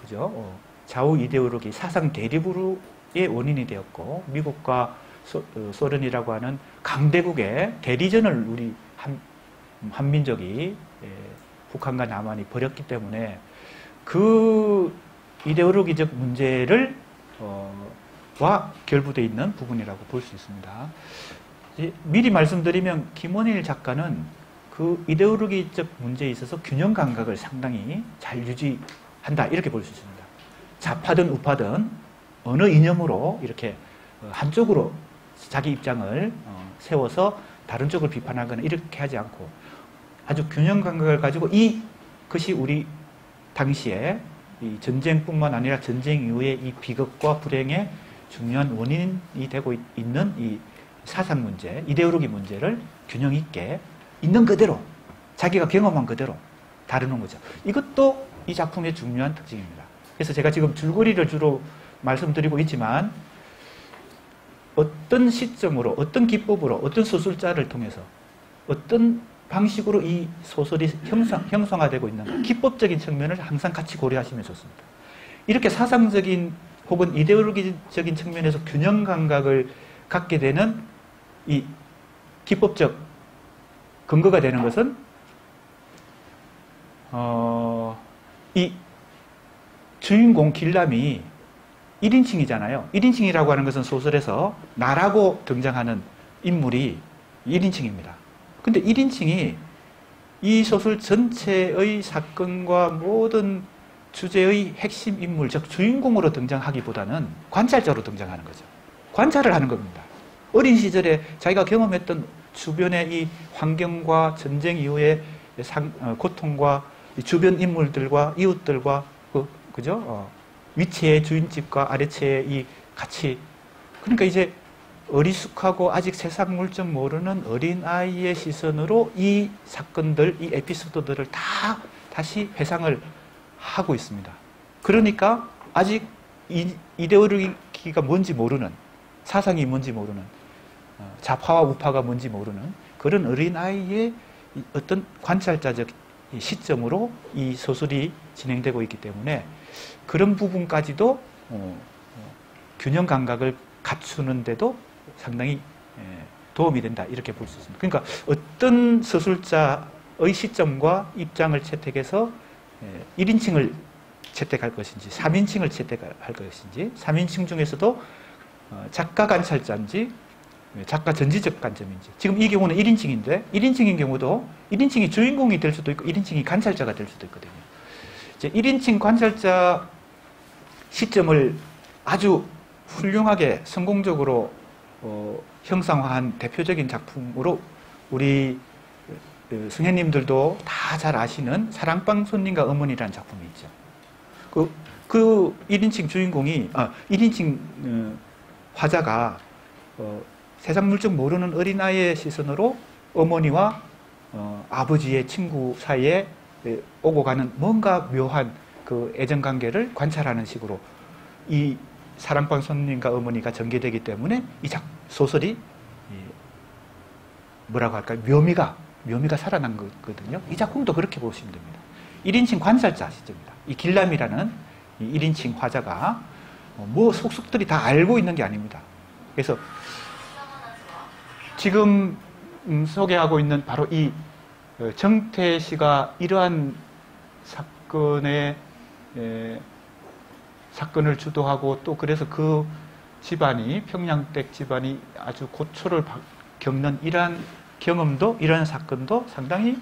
그죠? 어, 좌우 이데올로기 사상 대립으로 의 원인이 되었고 미국과 소, 어, 소련이라고 하는 강대국의 대리전을 우리 한, 한민족이 예, 북한과 남한이 벌였기 때문에 그 이데올로기적 문제를 어, 와 결부되어 있는 부분이라고 볼 수 있습니다. 미리 말씀드리면 김원일 작가는 그 이데올로기적 문제에 있어서 균형 감각을 상당히 잘 유지한다 이렇게 볼 수 있습니다. 좌파든 우파든 어느 이념으로 이렇게 어, 한쪽으로 자기 입장을 어, 세워서 다른 쪽을 비판하거나 이렇게 하지 않고 아주 균형 감각을 가지고 이 것이 우리 당시에 이 전쟁뿐만 아니라 전쟁 이후에 이 비극과 불행의 중요한 원인이 되고 있는 이 사상 문제, 이데올로기 문제를 균형 있게 있는 그대로 자기가 경험한 그대로 다루는 거죠. 이것도 이 작품의 중요한 특징입니다. 그래서 제가 지금 줄거리를 주로 말씀드리고 있지만 어떤 시점으로, 어떤 기법으로, 어떤 소설자를 통해서 어떤 방식으로 이 소설이 형성, 형성화되고 있는가 기법적인 측면을 항상 같이 고려하시면 좋습니다. 이렇게 사상적인 혹은 이데올로기적인 측면에서 균형 감각을 갖게 되는 이 기법적 근거가 되는 것은 어, 이 주인공 길람이 1인칭이잖아요. 1인칭이라고 하는 것은 소설에서 나라고 등장하는 인물이 1인칭입니다. 근데 1인칭이 이 소설 전체의 사건과 모든 주제의 핵심 인물, 즉 주인공으로 등장하기보다는 관찰자로 등장하는 거죠. 관찰을 하는 겁니다. 어린 시절에 자기가 경험했던 주변의 이 환경과 전쟁 이후의 상, 어, 고통과 주변 인물들과 이웃들과 그, 그죠? 어, 위치의 주인집과 아래체의 이 같이 그러니까 이제 어리숙하고 아직 세상 물정 모르는 어린 아이의 시선으로 이 사건들, 이 에피소드들을 다 다시 회상을 하고 있습니다. 그러니까 아직 이, 이데올로기가 뭔지 모르는 사상이 뭔지 모르는 어, 좌파와 우파가 뭔지 모르는 그런 어린 아이의 어떤 관찰자적 시점으로 이 소설이 진행되고 있기 때문에 그런 부분까지도 어, 어, 균형 감각을 갖추는데도 상당히 예, 도움이 된다 이렇게 볼 수 있습니다. 그러니까 어떤 서술자의 시점과 입장을 채택해서 1인칭을 예, 채택할 것인지 3인칭을 채택할 것인지 3인칭 중에서도 어, 작가 관찰자인지 예, 작가 전지적 관점인지 지금 이 경우는 1인칭인데 1인칭인 경우도 1인칭이 주인공이 될 수도 있고 1인칭이 관찰자가 될 수도 있거든요. 이제 1인칭 관찰자 시점을 아주 훌륭하게 성공적으로 어, 형상화한 대표적인 작품으로 우리 그 승현님들도 다 잘 아시는 사랑방 손님과 어머니라는 작품이 있죠. 그, 그 1인칭 주인공이, 아, 1인칭 어, 화자가 어, 세상 물정 모르는 어린아이의 시선으로 어머니와 어, 아버지의 친구 사이에 오고 가는 뭔가 묘한 그 애정 관계를 관찰하는 식으로 이 사랑방 손님과 어머니가 전개되기 때문에 이 작, 소설이 뭐라고 할까요? 묘미가 묘미가 살아난 거거든요. 이 작품도 그렇게 보시면 됩니다. 1인칭 관찰자 시점입니다. 이 길람이라는 이 1인칭 화자가 뭐 속속들이 다 알고 있는 게 아닙니다. 그래서 지금 음, 소개하고 있는 바로 이 어, 정태 씨가 이러한 사건의 사건을 주도하고 또 그래서 그 집안이 평양댁 집안이 아주 고초를 겪는 이러한 경험도 이러한 사건도 상당히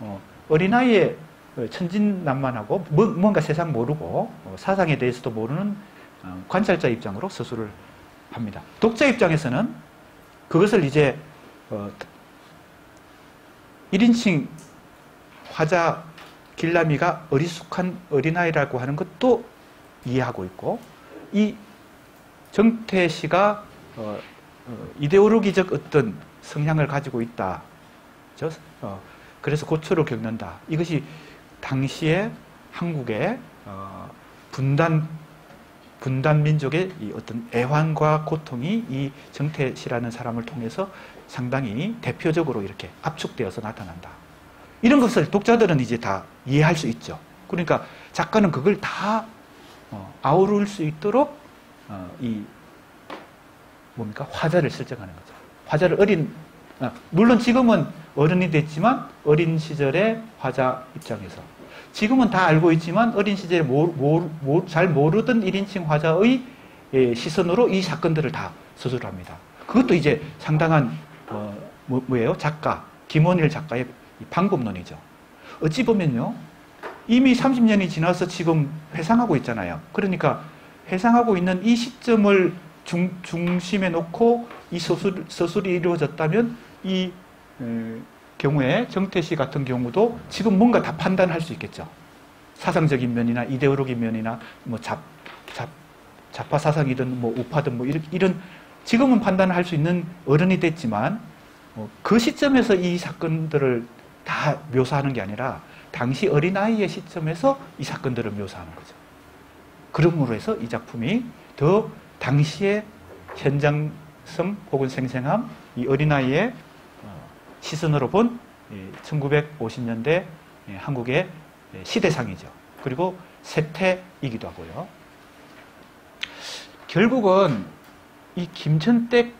어, 어린아이의 천진난만하고 뭐, 뭔가 세상 모르고 어, 사상에 대해서도 모르는 어, 관찰자 입장으로 서술을 합니다. 독자 입장에서는 그것을 이제 1인칭 화자 길라미가 어리숙한 어린아이라고 하는 것도 이해하고 있고 이 정태 씨가 어, 어, 이데올로기적 어떤 성향을 가지고 있다. 저, 어, 그래서 고초를 겪는다. 이것이 당시에 한국의 어, 분단 분단 민족의 이 어떤 애환과 고통이 이 정태 씨라는 사람을 통해서 상당히 대표적으로 이렇게 압축되어서 나타난다. 이런 것을 독자들은 이제 다 이해할 수 있죠. 그러니까 작가는 그걸 다 어, 아우를 수 있도록 어, 이 뭡니까 화자를 설정하는 거죠. 화자를 어린 아, 물론 지금은 어른이 됐지만 어린 시절의 화자 입장에서 지금은 다 알고 있지만 어린 시절에 모, 모, 모, 잘 모르던 1인칭 화자의 시선으로 이 사건들을 다 서술합니다. 그것도 이제 상당한 어, 뭐, 뭐예요? 작가 김원일 작가의 방법론이죠. 어찌 보면요, 이미 30년이 지나서 지금 회상하고 있잖아요. 그러니까 회상하고 있는 이 시점을 중, 중심에 놓고 이 서술, 서술이 이루어졌다면 이 에, 경우에 정태 씨 같은 경우도 지금 뭔가 다 판단할 수 있겠죠. 사상적인 면이나 이데올로기 면이나 뭐 잡, 잡, 좌파 사상이든 뭐 우파든 뭐 이런, 이런 지금은 판단할 수 있는 어른이 됐지만 어, 그 시점에서 이 사건들을 다 묘사하는 게 아니라 당시 어린아이의 시점에서 이 사건들을 묘사하는 거죠. 그러므로 해서 이 작품이 더 당시의 현장성 혹은 생생함, 이 어린아이의 어, 시선으로 본 1950년대 한국의 시대상이죠. 그리고 세태이기도 하고요. 결국은 이 김천댁과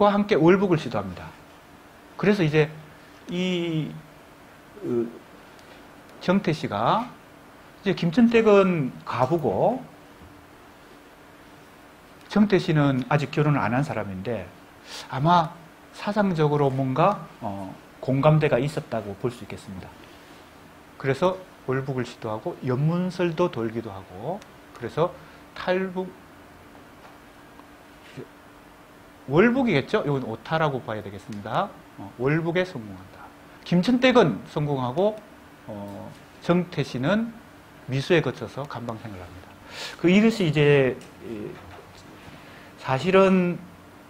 함께 월북을 시도합니다. 그래서 이제 이 어, 정태 씨가 이제 김천댁은 가보고 정태 씨는 아직 결혼을 안 한 사람인데 아마 사상적으로 뭔가 어, 공감대가 있었다고 볼 수 있겠습니다. 그래서 월북을 시도하고 연문설도 돌기도 하고 그래서 탈북 월북이겠죠? 이건 오타라고 봐야 되겠습니다. 어, 월북에 성공한다. 김천댁은 성공하고 어, 정태 씨는 미수에 거쳐서 감방생을 합니다. 그 이것이 이제 사실은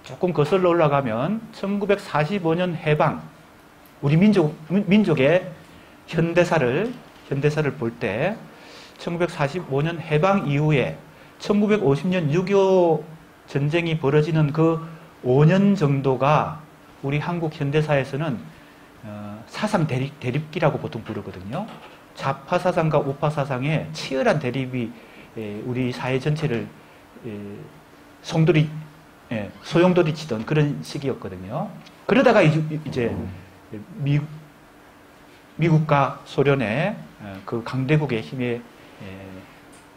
조금 거슬러 올라가면 1945년 해방 우리 민족 민족의 현대사를 현대사를 볼 때 1945년 해방 이후에 1950년 6.25 전쟁이 벌어지는 그 5년 정도가 우리 한국 현대사에서는 어, 사상 대립, 대립기라고 보통 부르거든요. 좌파 사상과 우파 사상의 치열한 대립이 우리 사회 전체를 송돌이 소용돌이 치던 그런 시기였거든요. 그러다가 이제 미, 미국과 소련의 어, 그 강대국의 힘에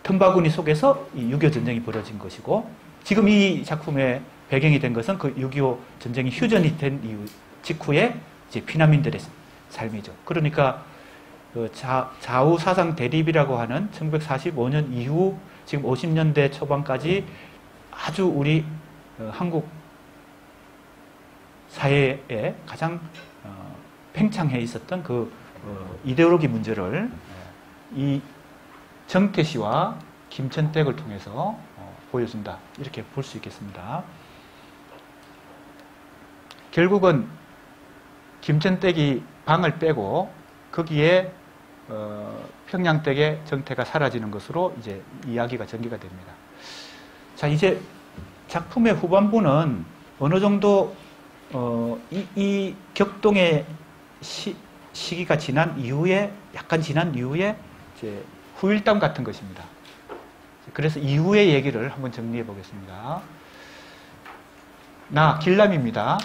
틈바구니 속에서 이6.25 전쟁이 벌어진 것이고 지금 이 작품의 배경이 된 것은 그 6.25 전쟁이 휴전이 된 이후 직후에 이제 피난민들의 삶이죠. 그러니까 그 자, 좌우 사상 대립이라고 하는 1945년 이후 지금 50년대 초반까지 아주 우리 어, 한국 사회에 가장 어, 팽창해 있었던 그 어, 이데올로기 문제를 이 정태 씨와 김천댁을 통해서 어, 보여준다 이렇게 볼 수 있겠습니다. 결국은 김천댁이 방을 빼고 거기에 어, 평양댁의 정태가 사라지는 것으로 이제 이야기가 전개가 됩니다. 자 이제 작품의 후반부는 어느 정도 어, 이, 이, 격동의 시, 시기가 지난 이후에 약간 지난 이후에 이제 후일담 같은 것입니다. 그래서 이후의 얘기를 한번 정리해 보겠습니다. 나 길남입니다.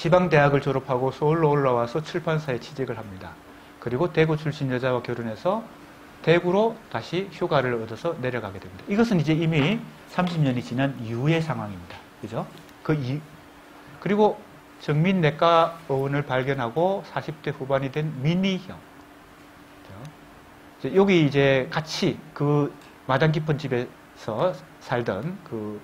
지방대학을 졸업하고 서울로 올라와서 출판사에 취직을 합니다. 그리고 대구 출신 여자와 결혼해서 대구로 다시 휴가를 얻어서 내려가게 됩니다. 이것은 이제 이미 30년이 지난 이후의 상황입니다. 그죠? 그 이, 그리고 정민내과 의원을 발견하고 40대 후반이 된 민희형. 여기 이제 같이 그 마당 깊은 집에서 살던 그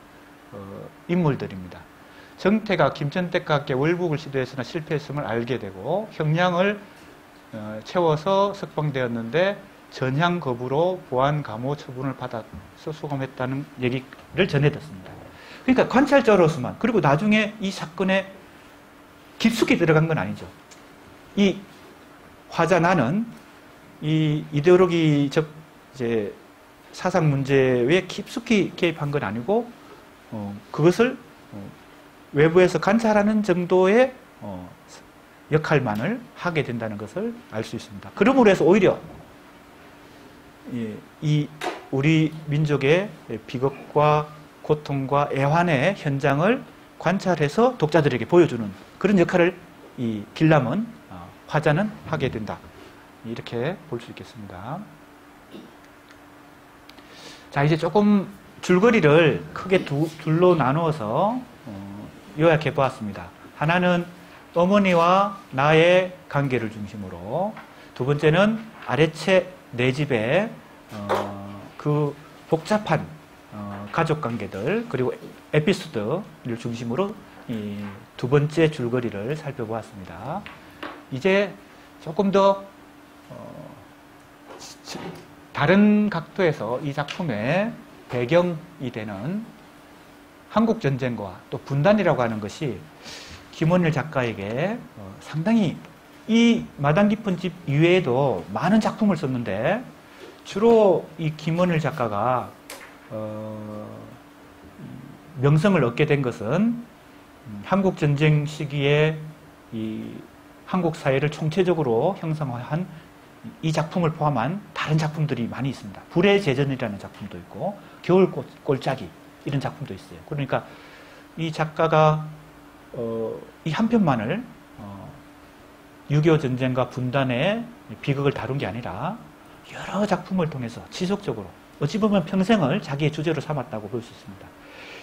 어, 인물들입니다. 정태가 김천택과 함께 월북을 시도했으나 실패했음을 알게 되고 형량을 어, 채워서 석방되었는데 전향 거부로 보안 감호 처분을 받아서 수감했다는 얘기를 전해 듣습니다. 그러니까 관찰자로서만 그리고 나중에 이 사건에 깊숙이 들어간 건 아니죠. 이 화자 나는 이 이데올로기적 이제 사상 문제에 깊숙이 개입한 건 아니고 어, 그것을 어, 외부에서 관찰하는 정도의 어, 역할만을 하게 된다는 것을 알 수 있습니다. 그러므로 해서 오히려 예, 이 우리 민족의 비극과 고통과 애환의 현장을 관찰해서 독자들에게 보여주는 그런 역할을 이 길람은 어, 화자는 하게 된다. 이렇게 볼 수 있겠습니다. 자, 이제 조금 줄거리를 크게 두, 둘로 나누어서 어, 요약해 보았습니다. 하나는 어머니와 나의 관계를 중심으로 두 번째는 아래채 내 집의 어, 그 복잡한 어, 가족 관계들 그리고 에피소드를 중심으로 이 두 번째 줄거리를 살펴보았습니다. 이제 조금 더 어, 다른 각도에서 이 작품의 배경이 되는 한국 전쟁과 또 분단이라고 하는 것이 김원일 작가에게 어, 상당히 이 마당 깊은 집 이외에도 많은 작품을 썼는데 주로 이 김원일 작가가 어, 명성을 얻게 된 것은 한국 전쟁 시기에 이 한국 사회를 총체적으로 형성한 이 작품을 포함한 다른 작품들이 많이 있습니다. 불의 제전이라는 작품도 있고 겨울 골짜기 이런 작품도 있어요. 그러니까 이 작가가 어, 이 한 편만을 어, 6.25 전쟁과 분단의 비극을 다룬 게 아니라 여러 작품을 통해서 지속적으로 어찌 보면 평생을 자기의 주제로 삼았다고 볼 수 있습니다.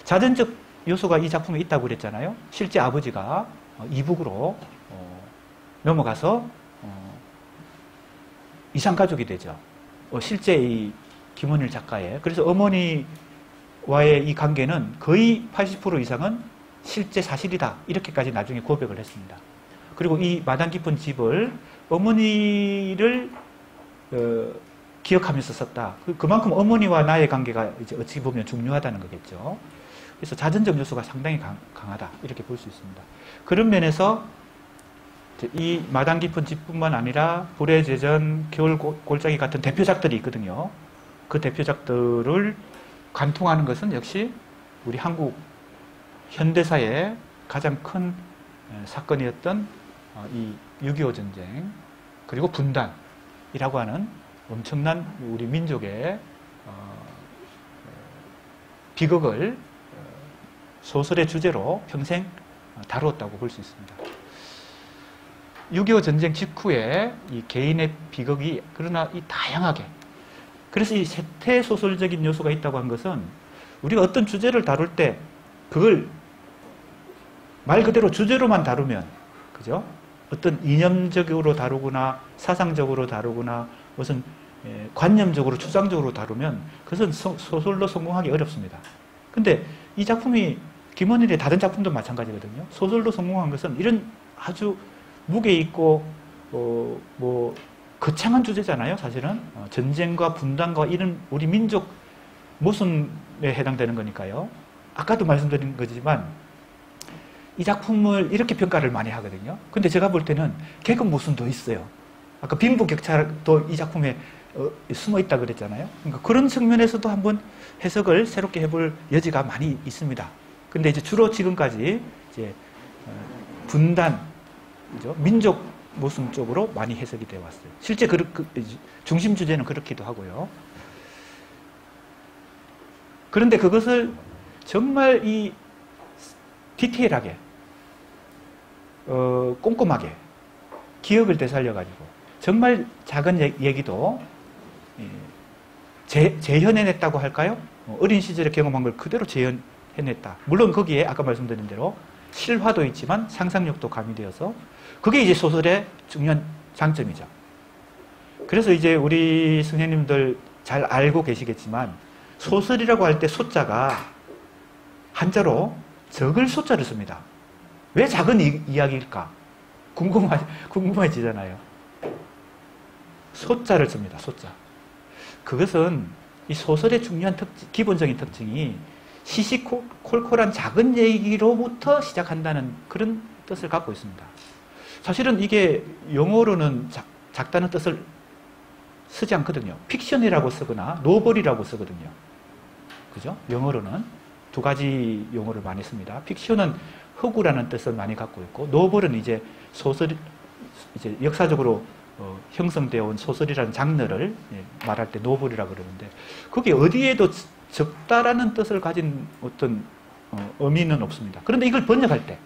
자전적 요소가 이 작품에 있다고 그랬잖아요. 실제 아버지가 어, 이북으로 어, 넘어가서 어, 이상 가족이 되죠. 실제 이 김원일 작가의 그래서 어머니 와의 이 관계는 거의 80% 이상은 실제 사실이다 이렇게까지 나중에 고백을 했습니다. 그리고 이 마당 깊은 집을 어머니를 어, 기억하면서 썼다. 그, 그만큼 어머니와 나의 관계가 이제 어찌 보면 중요하다는 거겠죠. 그래서 자전적 요소가 상당히 강, 하다 이렇게 볼 수 있습니다. 그런 면에서 이 마당 깊은 집뿐만 아니라 불의 제전, 겨울 골짜기 같은 대표작들이 있거든요. 그 대표작들을 관통하는 것은 역시 우리 한국 현대사의 가장 큰 사건이었던 어, 이6.25 전쟁 그리고 분단이라고 하는 엄청난 우리 민족의 어, 비극을 소설의 주제로 평생 다루었다고 볼 수 있습니다. 6.25 전쟁 직후에 이 개인의 비극이 그러나 이 다양하게 그래서 이 세태 소설적인 요소가 있다고 한 것은 우리가 어떤 주제를 다룰 때 그걸 말 그대로 주제로만 다루면 그죠? 어떤 이념적으로 다루거나 사상적으로 다루거나 무슨 예, 관념적으로 추상적으로 다루면 그것은 소설로 성공하기 어렵습니다. 근데 이 작품이 김원일의 다른 작품도 마찬가지거든요. 소설로 성공한 것은 이런 아주 무게 있고 어, 뭐 거창한 주제잖아요. 사실은 어, 전쟁과 분단과 이런 우리 민족 모순에 해당되는 거니까요. 아까도 말씀드린 거지만 이 작품을 이렇게 평가를 많이 하거든요. 근데 제가 볼 때는 개그 모순도 있어요. 아까 빈부격차도 이 작품에 어, 숨어 있다 그랬잖아요. 그러니까 그런 측면에서도 한번 해석을 새롭게 해볼 여지가 많이 있습니다. 근데 이제 주로 지금까지 이제 어, 분단, 그죠? 민족 모순 쪽으로 많이 해석이 되어 왔어요. 실제 그, 그 중심 주제는 그렇기도 하고요. 그런데 그것을 정말 이 디테일하게, 어, 꼼꼼하게 기억을 되살려가지고 정말 작은 얘기도 예, 재, 재현해냈다고 할까요? 어, 어린 시절에 경험한 걸 그대로 재현, 해냈다. 물론 거기에 아까 말씀드린 대로 실화도 있지만 상상력도 가미되어서 그게 이제 소설의 중요한 장점이죠. 그래서 이제 우리 선생님들 잘 알고 계시겠지만 소설이라고 할 때 소자가 한자로 적을 소자를 씁니다. 왜 작은 이, 이야기일까? 궁금하, 궁금해지잖아요. 소자를 씁니다. 소자. 그것은 이 소설의 중요한 특징, 기본적인 특징이 시시콜콜한 작은 얘기로부터 시작한다는 그런 뜻을 갖고 있습니다. 사실은 이게 영어로는 작, 작다는 뜻을 쓰지 않거든요. 픽션이라고 쓰거나 novel이라고 쓰거든요. 그죠? 영어로는 두 가지 용어를 많이 씁니다. 픽션은 허구라는 뜻을 많이 갖고 있고 novel은 이제 소설 이제 역사적으로 어, 형성되어 온 소설이라는 장르를 예, 말할 때 노벌이라고 그러는데 그게 어디에도 적다라는 뜻을 가진 어떤 어, 의미는 없습니다. 그런데 이걸 번역할 때,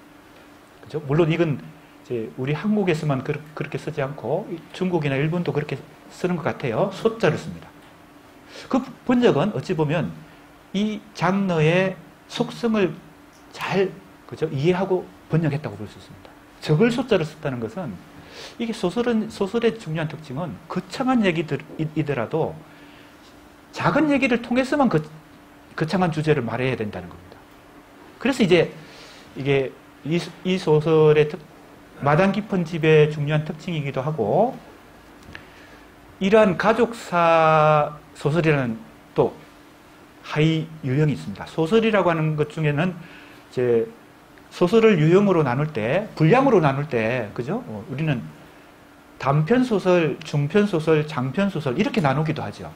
그죠? 물론 이건 이제 우리 한국에서만 그, 렇게 쓰지 않고 중국이나 일본도 그렇게 쓰는 것 같아요. 소자를 씁니다. 그 번역은 어찌 보면 이 장르의 속성을 잘 그죠 이해하고 번역했다고 볼 수 있습니다. 적을 소자를 썼다는 것은 이게 소설은 소설의 중요한 특징은 거창한 얘기들이더라도 작은 얘기를 통해서만 그, 거창한 주제를 말해야 된다는 겁니다. 그래서 이제 이게 이, 이 소설의 특, 마당 깊은 집의 중요한 특징이기도 하고 이러한 가족사 소설이라는 또 하위 유형이 있습니다. 소설이라고 하는 것 중에는 이제 소설을 유형으로 나눌 때, 분량으로 나눌 때, 그죠? 어, 우리는 단편 소설, 중편 소설, 장편 소설 이렇게 나누기도 하죠.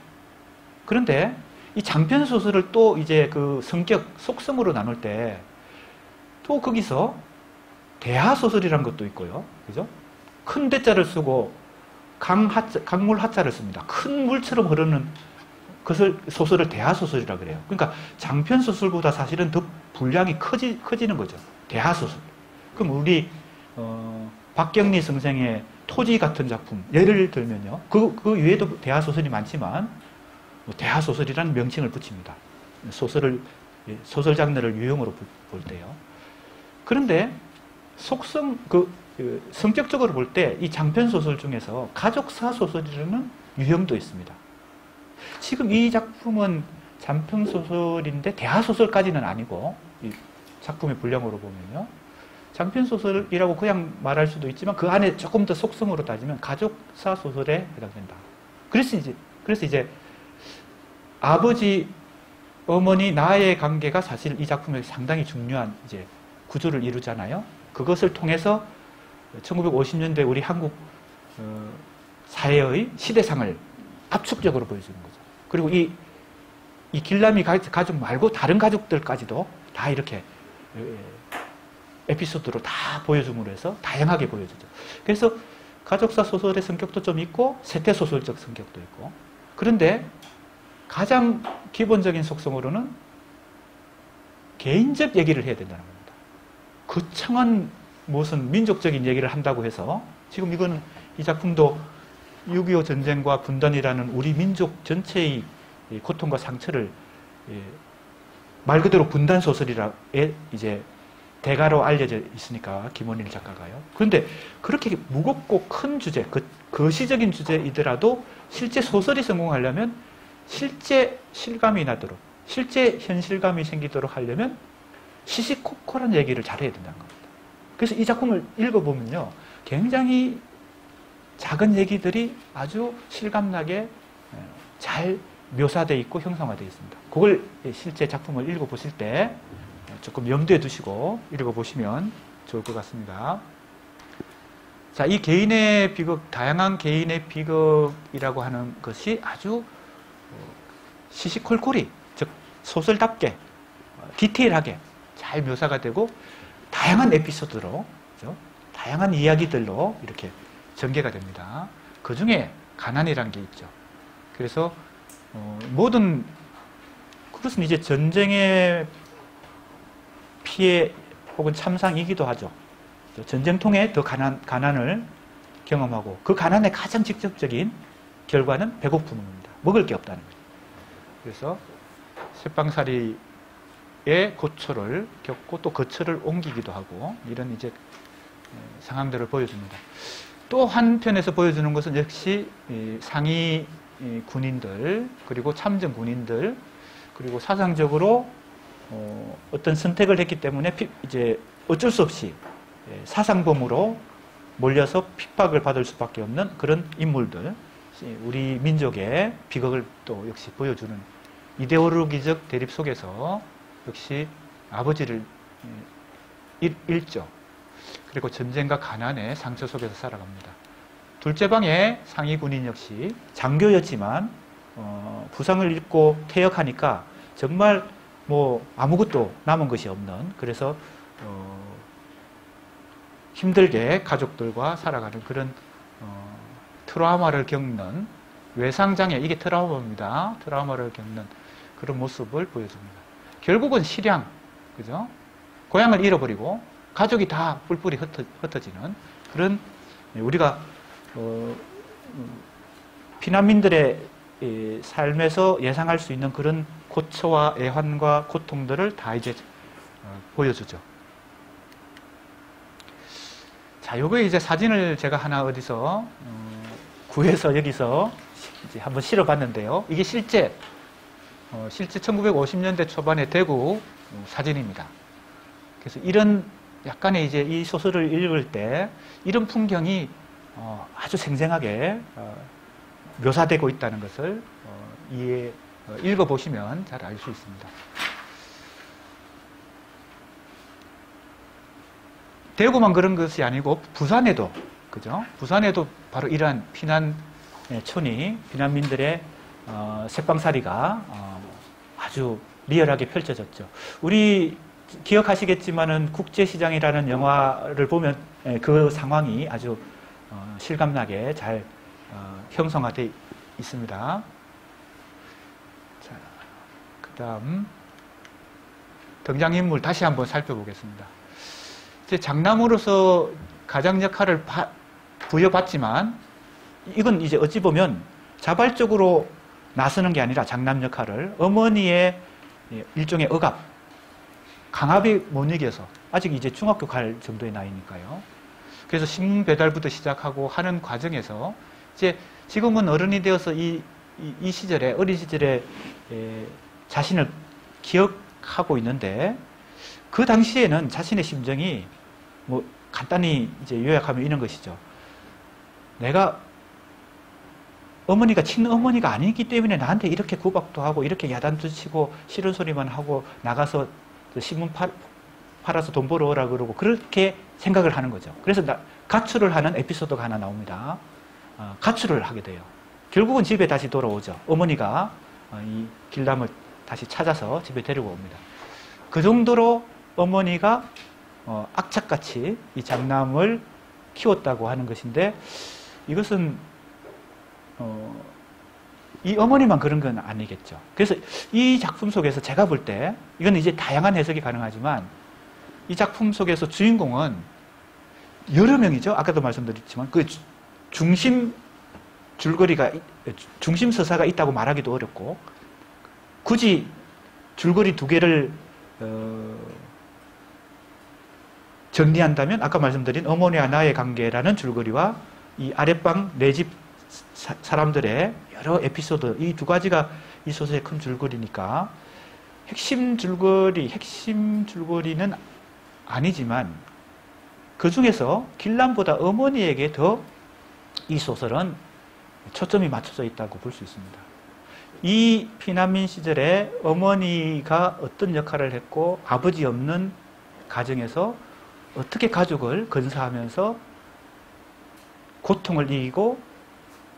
그런데 이 장편 소설을 또 이제 그 성격, 속성으로 나눌 때 또 거기서 대하 소설이라는 것도 있고요. 그죠? 큰 대자를 쓰고 강하자, 강물 하자를 씁니다. 큰 물처럼 흐르는 그것을 소설을 대하 소설이라 그래요. 그러니까 장편 소설보다 사실은 더 분량이 커지, 커지는 거죠. 대하 소설. 그럼 우리 어, 박경리 선생의 토지 같은 작품 예를 들면요. 그, 그 외에도 대하 소설이 많지만 뭐 대하 소설이라는 명칭을 붙입니다. 소설을 예, 소설 장르를 유형으로 볼 때요. 그런데 속성 그, 그 성격적으로 볼 때 이 장편 소설 중에서 가족사 소설이라는 유형도 있습니다. 지금 이 작품은 장편 소설인데 대하 소설까지는 아니고 이 작품의 분량으로 보면요. 장편 소설이라고 그냥 말할 수도 있지만 그 안에 조금 더 속성으로 따지면 가족사 소설에 해당된다. 그래서 이제 그래서 이제 아버지 어머니 나의 관계가 사실 이 작품에 상당히 중요한 이제 구조를 이루잖아요. 그것을 통해서 1950년대 우리 한국 어, 사회의 시대상을 압축적으로 보여주는 거죠. 그리고 이, 이 길남이 가족 말고 다른 가족들까지도 다 이렇게 에피소드로 다 보여줌으로 해서 다양하게 보여주죠. 그래서 가족사 소설의 성격도 좀 있고 세태 소설적 성격도 있고 그런데 가장 기본적인 속성으로는 개인적 얘기를 해야 된다는 겁니다. 거창한 무슨 민족적인 얘기를 한다고 해서 지금 이거는 이 작품도 6.25 전쟁과 분단이라는 우리 민족 전체의 고통과 상처를 예, 말 그대로 분단 소설이라 이제 대가로 알려져 있으니까 김원일 작가가요. 그런데 그렇게 무겁고 큰 주제, 그, 거시적인 주제이더라도 실제 소설이 성공하려면 실제 실감이 나도록, 실제 현실감이 생기도록 하려면 시시콜콜한 얘기를 잘해야 된다는 겁니다. 그래서 이 작품을 읽어보면요. 굉장히 작은 얘기들이 아주 실감나게 잘 묘사되어 있고 형성화되어 있습니다. 그걸 실제 작품을 읽어보실 때 조금 염두에 두시고 읽어보시면 좋을 것 같습니다. 자, 이 개인의 비극, 다양한 개인의 비극이라고 하는 것이 아주 시시콜콜이, 즉, 소설답게, 디테일하게 잘 묘사가 되고, 다양한 에피소드로, 그죠? 다양한 이야기들로 이렇게 전개가 됩니다. 그 중에 가난이란 게 있죠. 그래서, 어, 모든, 그것은 이제 전쟁의 피해 혹은 참상이기도 하죠. 전쟁통에 더 가난, 가난을 경험하고 그 가난의 가장 직접적인 결과는 배고픔입니다. 먹을 게 없다는 거죠. 그래서 쇠빵살이 의 고초를 겪고 또 거처를 옮기기도 하고 이런 이제 상황들을 보여줍니다. 또 한편에서 보여주는 것은 역시 상위 군인들 그리고 참전 군인들 그리고 사상적으로 어, 떤 선택을 했기 때문에 피, 이제 어쩔 수 없이 예, 사상범으로 몰려서 핍박을 받을 수밖에 없는 그런 인물들, 우리 민족의 비극을 또 역시 보여주는 이데올로기적 대립 속에서 역시 아버지를 예, 잃죠. 그리고 전쟁과 가난의 상처 속에서 살아갑니다. 둘째 방의 상위 군인 역시 장교였지만 어, 부상을 입고 퇴역하니까 정말 뭐 아무것도 남은 것이 없는 그래서 어 힘들게 가족들과 살아가는 그런 어 트라우마를 겪는 외상장애 이게 트라우마입니다. 트라우마를 겪는 그런 모습을 보여줍니다. 결국은 실양 그죠? 고향을 잃어버리고 가족이 다 뿔뿔이 흩어, 흩어지는 그런 우리가 어, 피난민들의 이 삶에서 예상할 수 있는 그런 고초와 애환과 고통들을 다 이제 어, 보여주죠. 자, 요거 이제 사진을 제가 하나 어디서 어, 구해서 여기서 이제 한번 실어봤는데요. 이게 실제 어, 실제 1950년대 초반의 대구 어, 사진입니다. 그래서 이런 약간의 이제 이 소설을 읽을 때 이런 풍경이 어, 아주 생생하게 어, 묘사되고 있다는 것을 어, 이해 어, 읽어보시면 잘 알 수 있습니다. 대구만 그런 것이 아니고 부산에도 그죠? 부산에도 바로 이러한 피난촌이 피난민들의 어, 새방살이가 어, 아주 리얼하게 펼쳐졌죠. 우리 기억하시겠지만은 국제시장이라는 영화를 보면 예, 그 상황이 아주 어, 실감나게 잘 어, 형성화되어 있습니다. 자, 그 다음 등장인물 다시 한번 살펴보겠습니다. 이제 장남으로서 가장 역할을 바, 부여받지만 이건 이제 어찌 보면 자발적으로 나서는 게 아니라 장남 역할을 어머니의 일종의 억압, 강압이 못 이겨서 아직 이제 중학교 갈 정도의 나이니까요. 그래서 신문 배달부터 시작하고 하는 과정에서 이제 지금은 어른이 되어서 이, 이, 이 시절에 어린 시절에 에, 자신을 기억하고 있는데 그 당시에는 자신의 심정이 뭐 간단히 이제 요약하면 이런 것이죠. 내가 어머니가 친어머니가 아니기 때문에 나한테 이렇게 구박도 하고 이렇게 야단도 치고 싫은 소리만 하고 나가서 신문 팔, 팔아서 돈 벌어오라 그러고 그렇게 생각을 하는 거죠. 그래서 나, 가출을 하는 에피소드가 하나 나옵니다. 어, 가출을 하게 돼요. 결국은 집에 다시 돌아오죠. 어머니가 어, 이 길담을 다시 찾아서 집에 데리고 옵니다. 그 정도로 어머니가 어, 악착같이 이 장남을 키웠다고 하는 것인데 이것은 어, 이 어머니만 그런 건 아니겠죠. 그래서 이 작품 속에서 제가 볼 때, 이건 이제 다양한 해석이 가능하지만, 이 작품 속에서 주인공은 여러 명이죠. 아까도 말씀드렸지만, 그 중심 줄거리가, 중심 서사가 있다고 말하기도 어렵고, 굳이 줄거리 두 개를, 어, 정리한다면, 아까 말씀드린 어머니와 나의 관계라는 줄거리와 이 아랫방 내집 사 람들의 여러 에피소드 이 두 가지가 이 소설의 큰 줄거리니까 핵심 줄거리 핵심 줄거리는 아니지만 그 중에서 길람보다 어머니에게 더 이 소설은 초점이 맞춰져 있다고 볼 수 있습니다. 이 피난민 시절에 어머니가 어떤 역할을 했고 아버지 없는 가정에서 어떻게 가족을 건사하면서 고통을 이기고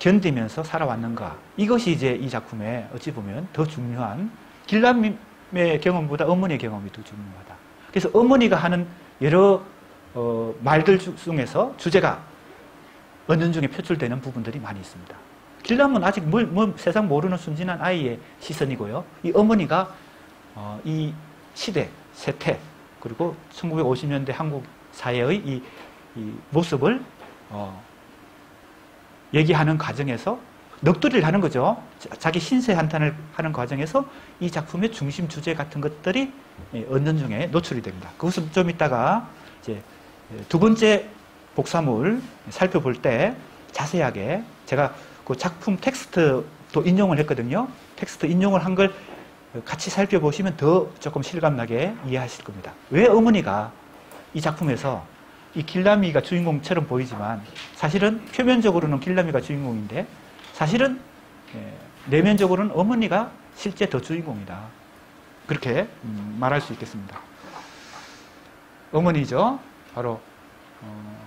견디면서 살아왔는가. 이것이 이제 이 작품에 어찌 보면 더 중요한 길람의 경험보다 어머니의 경험이 더 중요하다. 그래서 어머니가 하는 여러 어, 말들 중에서 주제가 은연중에 표출되는 부분들이 많이 있습니다. 길람은 아직 뭘, 뭐 세상 모르는 순진한 아이의 시선이고요. 이 어머니가 어, 이 시대, 세태, 그리고 1950년대 한국 사회의 이, 이 모습을 어, 얘기하는 과정에서 넋두리를 하는 거죠. 자기 신세 한탄을 하는 과정에서 이 작품의 중심 주제 같은 것들이 언년 중에 노출이 됩니다. 그것은 좀 이따가 이제 두 번째 복사물 살펴볼 때 자세하게 제가 그 작품 텍스트도 인용을 했거든요. 텍스트 인용을 한 걸 같이 살펴보시면 더 조금 실감나게 이해하실 겁니다. 왜 어머니가 이 작품에서 이 길라미가 주인공처럼 보이지만 사실은 표면적으로는 길라미가 주인공인데 사실은 예, 내면적으로는 어머니가 실제 더 주인공이다. 그렇게 음, 말할 수 있겠습니다. 어머니죠. 바로 어,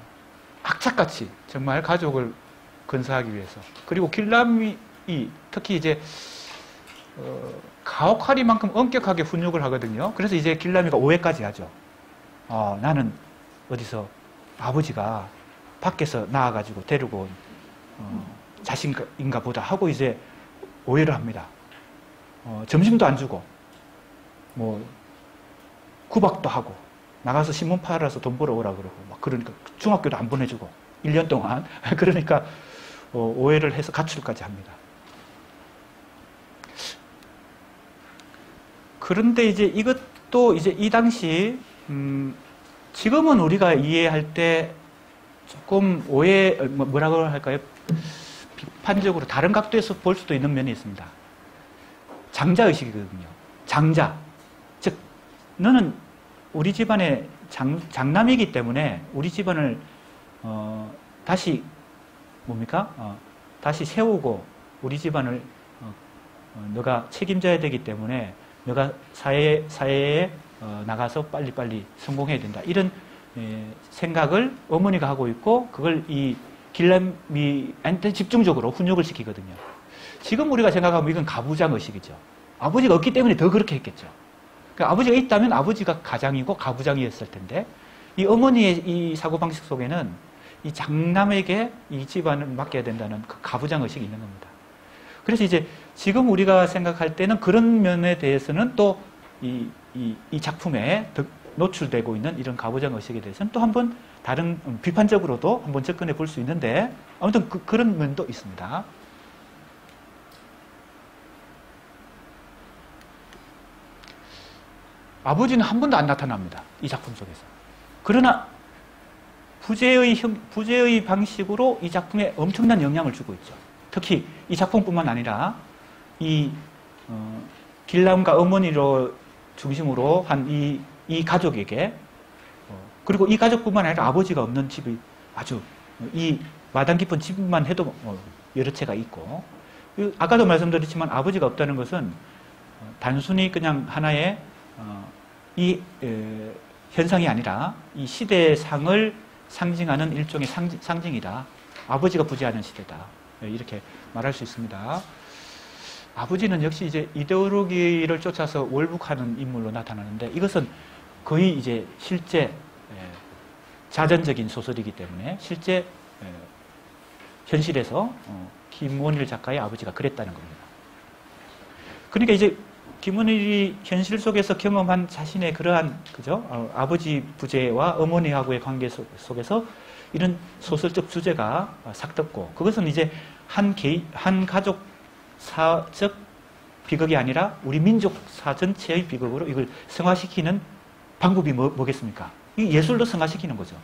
악착같이 정말 가족을 건사하기 위해서 그리고 길라미 특히 이제 어, 가혹하리만큼 엄격하게 훈육을 하거든요. 그래서 이제 길라미가 오해까지 하죠. 어, 나는 어디서 아버지가 밖에서 나와가지고 데리고 온 어, 자신인가 보다 하고 이제 오해를 합니다. 어, 점심도 안 주고 뭐 구박도 하고 나가서 신문 팔아서 돈 벌어오라 그러고 막 그러니까 중학교도 안 보내주고 1년 동안 그러니까 어, 오해를 해서 가출까지 합니다. 그런데 이제 이것도 이제 이 당시 음, 지금은 우리가 이해할 때 조금 오해 뭐- 뭐라고 할까요? 비판적으로 다른 각도에서 볼 수도 있는 면이 있습니다. 장자 의식이거든요. 장자. 즉 너는 우리 집안의 장, 장남이기 때문에 우리 집안을 어, 다시 뭡니까? 어, 다시 세우고 우리 집안을 어, 어, 너가 책임져야 되기 때문에 너가 사회, 사회에 어, 나가서 빨리빨리 성공해야 된다. 이런 예, 생각을 어머니가 하고 있고 그걸 이 길람이한테 집중적으로 훈육을 시키거든요. 지금 우리가 생각하면 이건 가부장 의식이죠. 아버지가 없기 때문에 더 그렇게 했겠죠. 그러니까 아버지가 있다면 아버지가 가장이고 가부장이었을 텐데 이 어머니의 이 사고방식 속에는 이 장남에게 이 집안을 맡겨야 된다는 그 가부장 의식이 있는 겁니다. 그래서 이제 지금 우리가 생각할 때는 그런 면에 대해서는 또 이, 이, 이 작품에 더 노출되고 있는 이런 가부장 의식에 대해서는 또 한번 다른 음, 비판적으로도 한번 접근해 볼 수 있는데 아무튼 그, 그런 면도 있습니다. 아버지는 한 번도 안 나타납니다. 이 작품 속에서. 그러나 부재의 형, 부재의 방식으로 이 작품에 엄청난 영향을 주고 있죠. 특히 이 작품뿐만 아니라 이 어, 길람과 어머니로 중심으로 한 이 이 가족에게 어, 그리고 이 가족뿐만 아니라 아버지가 없는 집이 아주 이 마당 깊은 집만 해도 어, 여러 채가 있고 그 아까도 말씀드렸지만 아버지가 없다는 것은 어, 단순히 그냥 하나의 어, 이 에, 현상이 아니라 이 시대의 상을 상징하는 일종의 상징, 상징이다. 아버지가 부재하는 시대다. 예, 이렇게 말할 수 있습니다. 아버지는 역시 이제 이데올로기를 쫓아서 월북하는 인물로 나타나는데 이것은 거의 이제 실제 예, 자전적인 소설이기 때문에 실제 예, 현실에서 어, 김원일 작가의 아버지가 그랬다는 겁니다. 그러니까 이제 김원일이 현실 속에서 경험한 자신의 그러한 그죠 어, 아버지 부재와 어머니하고의 관계 속, 속에서 이런 소설적 주제가 삭떴고 그것은 이제 한 개인 한 가족 사적 비극이 아니라 우리 민족 사 전체의 비극으로 이걸 승화시키는 방법이 뭐, 뭐겠습니까? 이 예술로 승화시키는 거죠.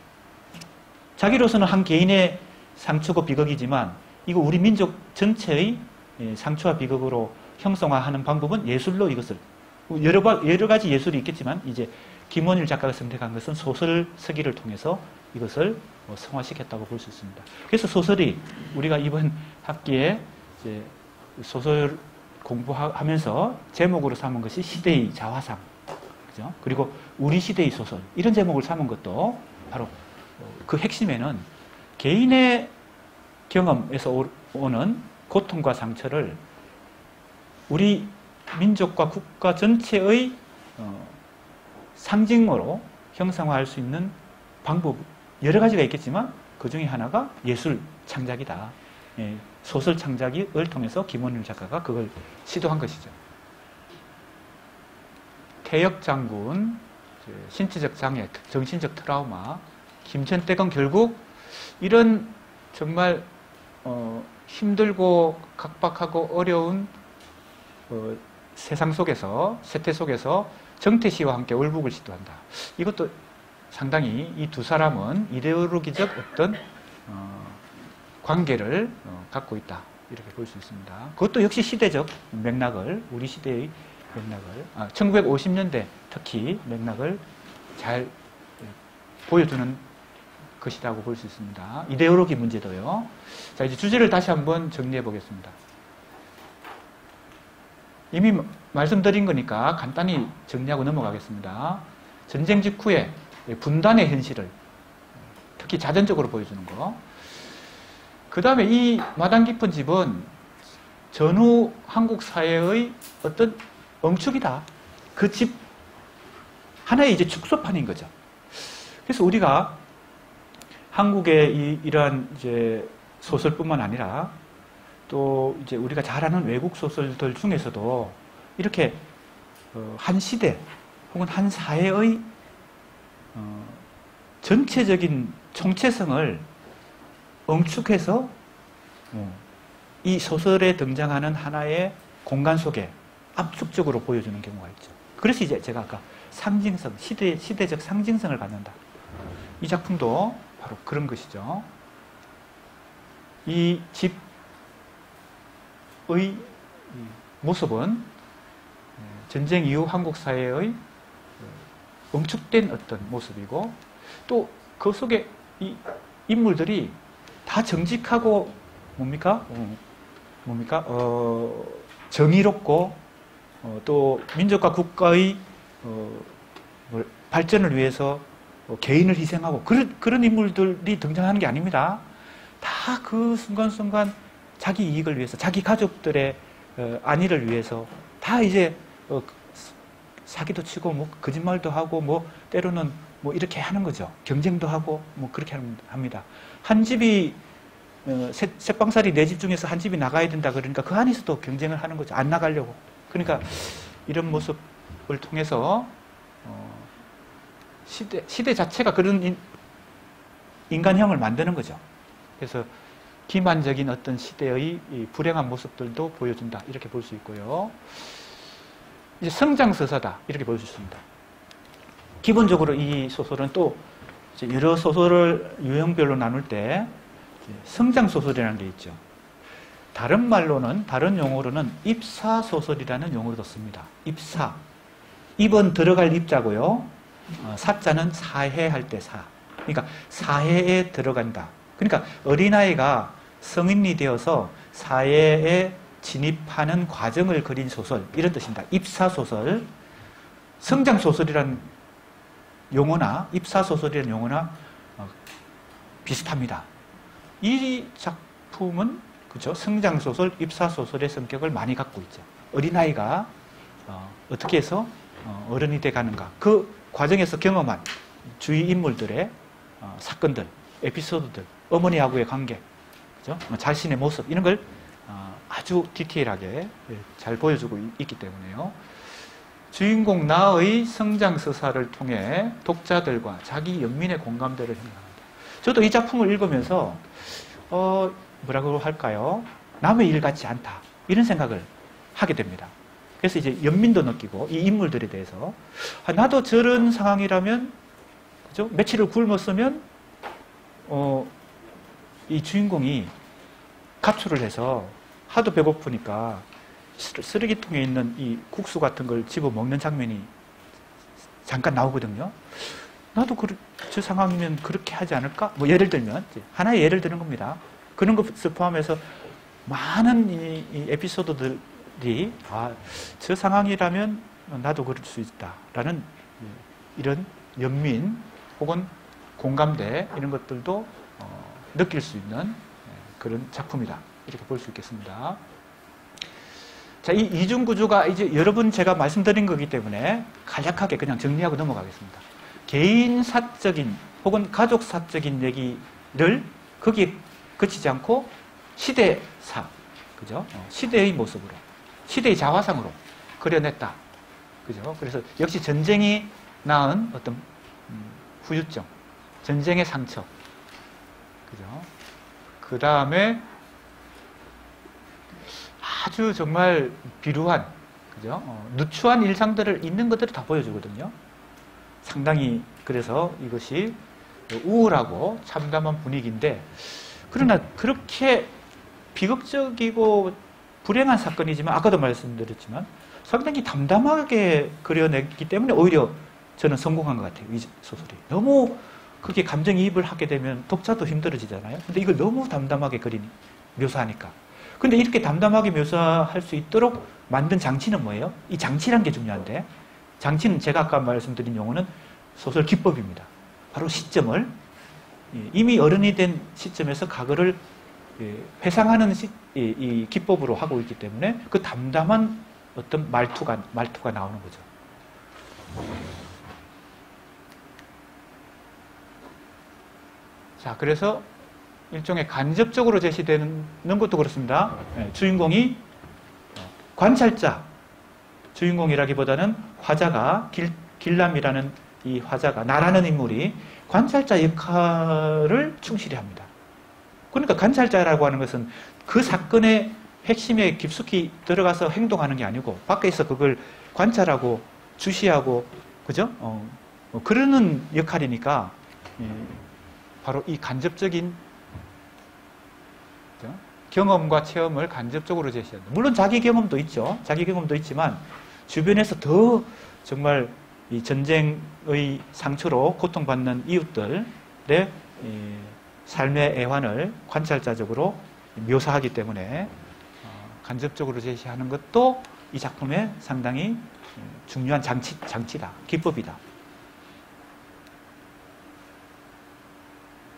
자기로서는 한 개인의 상처고 비극이지만 이거 우리 민족 전체의 예, 상처와 비극으로 형성화하는 방법은 예술로 이것을 여러, 여러 가지 예술이 있겠지만 이제 김원일 작가가 선택한 것은 소설 쓰기를 통해서 이것을 뭐 성화시켰다고 볼 수 있습니다. 그래서 소설이 우리가 이번 학기에 이제 소설 공부하면서 제목으로 삼은 것이 시대의 자화상, 그죠? 그리고 우리 시대의 소설 이런 제목을 삼은 것도 바로 그 핵심에는 개인의 경험에서 오는 고통과 상처를 우리 민족과 국가 전체의 어, 상징으로 형상화할 수 있는 방법 여러 가지가 있겠지만 그 중에 하나가 예술 창작이다. 예, 소설 창작을 통해서 김원일 작가가 그걸 시도한 것이죠. 태역 장군, 신체적 장애, 정신적 트라우마, 김천댁은 결국 이런 정말 어, 힘들고 각박하고 어려운 어, 세상 속에서 세태 속에서 정태 씨와 함께 월북을 시도한다. 이것도 상당히 이 두 사람은 이데올로기적 어떤 어, 관계를 어, 갖고 있다 이렇게 볼 수 있습니다. 그것도 역시 시대적 맥락을 우리 시대의 맥락을 아, 1950년대 특히 맥락을 잘 예, 보여주는 것이라고 볼 수 있습니다. 이데올로기 문제도요. 자 이제 주제를 다시 한번 정리해 보겠습니다. 이미 말씀드린 거니까 간단히 정리하고 넘어가겠습니다. 전쟁 직후에 분단의 현실을 특히 자전적으로 보여주는 거. 그 다음에 이 마당 깊은 집은 전후 한국 사회의 어떤 엉축이다. 그 집 하나의 이제 축소판인 거죠. 그래서 우리가 한국의 이, 이러한 이제 소설뿐만 아니라 또 이제 우리가 잘 아는 외국 소설들 중에서도 이렇게 어, 한 시대 혹은 한 사회의 어, 전체적인 총체성을 엉축해서 어, 이 소설에 등장하는 하나의 공간 속에 압축적으로 보여주는 경우가 있죠. 그래서 이제 제가 아까 상징성, 시대, 시대적 상징성을 갖는다. 이 작품도 바로 그런 것이죠. 이 집의 모습은 전쟁 이후 한국 사회의 응축된 어떤 모습이고 또 그 속에 이 인물들이 다 정직하고 뭡니까? 어, 뭡니까? 어, 정의롭고 어, 또 민족과 국가의 어, 발전을 위해서 어, 개인을 희생하고 그런, 그런 인물들이 등장하는 게 아닙니다. 다 그 순간순간 자기 이익을 위해서 자기 가족들의 어, 안위를 위해서 다 이제 어, 사기도 치고 뭐 거짓말도 하고 뭐 때로는 뭐 이렇게 하는 거죠. 경쟁도 하고 뭐 그렇게 합니다. 한 집이 어, 셋방살이 네 집 중에서 한 집이 나가야 된다 그러니까 그 안에서도 경쟁을 하는 거죠. 안 나가려고. 그러니까 이런 모습을 통해서 어, 시대 시대 자체가 그런 인, 인간형을 만드는 거죠. 그래서 기만적인 어떤 시대의 불행한 모습들도 보여준다 이렇게 볼 수 있고요. 이제 성장서사다 이렇게 볼 수 있습니다. 기본적으로 이 소설은 또 여러 소설을 유형별로 나눌 때 성장 소설이라는 게 있죠. 다른 말로는 다른 용어로는 입사 소설이라는 용어를 씁니다. 입사. 입은 들어갈 입자고요. 어, 사자는 사해할 때 사. 그러니까 사해에 들어간다. 그러니까 어린아이가 성인이 되어서 사회에 진입하는 과정을 그린 소설 이런 뜻입니다. 입사 소설, 성장 소설이란 용어나 입사소설이라는 용어나 어, 비슷합니다. 이 작품은 그죠 성장소설, 입사소설의 성격을 많이 갖고 있죠. 어린아이가 어, 떻게 해서 어, 어른이 돼 가는가. 그 과정에서 경험한 주위 인물들의 어, 사건들, 에피소드들, 어머니하고의 관계, 그죠? 뭐 자신의 모습, 이런 걸 어, 아주 디테일하게 예, 잘 보여주고 있기 때문에요. 주인공 나의 성장 서사를 통해 독자들과 자기 연민의 공감대를 형성합니다. 저도 이 작품을 읽으면서 어, 뭐라고 할까요? 남의 일 같지 않다 이런 생각을 하게 됩니다. 그래서 이제 연민도 느끼고 이 인물들에 대해서 아, 나도 저런 상황이라면 그죠? 며칠을 굶었으면 어, 이 주인공이 가출을 해서 하도 배고프니까 쓰레기통에 있는 이 국수 같은 걸 집어 먹는 장면이 잠깐 나오거든요. 나도 그, 저 상황이면 그렇게 하지 않을까? 뭐 예를 들면 하나의 예를 드는 겁니다. 그런 것을 포함해서 많은 이, 이 에피소드들이 아, 저 상황이라면 나도 그럴 수 있다라는 이런 연민 혹은 공감대 이런 것들도 어, 느낄 수 있는 예, 그런 작품이다 이렇게 볼 수 있겠습니다. 자, 이 이중 구조가 이제 여러분 제가 말씀드린 거기 때문에 간략하게 그냥 정리하고 넘어가겠습니다. 개인 사적인 혹은 가족 사적인 얘기를 거기에 그치지 않고 시대사, 그죠? 어, 시대의 모습으로, 시대의 자화상으로 그려냈다. 그죠? 그래서 역시 전쟁이 낳은 어떤 음, 후유증, 전쟁의 상처, 그죠? 그 다음에 아주 정말 비루한, 그죠? 어, 누추한 일상들을 있는 것들을 다 보여주거든요. 상당히 그래서 이것이 우울하고 참담한 분위기인데, 그러나 그렇게 비극적이고 불행한 사건이지만, 아까도 말씀드렸지만, 상당히 담담하게 그려냈기 때문에 오히려 저는 성공한 것 같아요. 이 소설이. 너무 그게 감정이입을 하게 되면 독자도 힘들어지잖아요. 근데 이걸 너무 담담하게 그린, 묘사하니까. 근데 이렇게 담담하게 묘사할 수 있도록 만든 장치는 뭐예요? 이 장치란 게 중요한데 장치는 제가 아까 말씀드린 용어는 소설 기법입니다. 바로 시점을 예, 이미 어른이 된 시점에서 과거를 예, 회상하는 기법으로 하고 있기 때문에 그 담담한 어떤 말투가 말투가 나오는 거죠. 자, 그래서 일종의 간접적으로 제시되는 것도 그렇습니다. 네, 주인공이 관찰자, 주인공이라기보다는 화자가 길, 길람이라는 이 화자가 나라는 인물이 관찰자 역할을 충실히 합니다. 그러니까 관찰자라고 하는 것은 그 사건의 핵심에 깊숙이 들어가서 행동하는 게 아니고 밖에서 그걸 관찰하고 주시하고 그죠? 어, 뭐 그러는 역할이니까 예, 바로 이 간접적인? 경험과 체험을 간접적으로 제시한다. 물론 자기 경험도 있죠. 자기 경험도 있지만 주변에서 더 정말 이 전쟁의 상처로 고통받는 이웃들의 이 삶의 애환을 관찰자적으로 묘사하기 때문에 어, 간접적으로 제시하는 것도 이 작품의 상당히 중요한 장치, 장치다, 기법이다.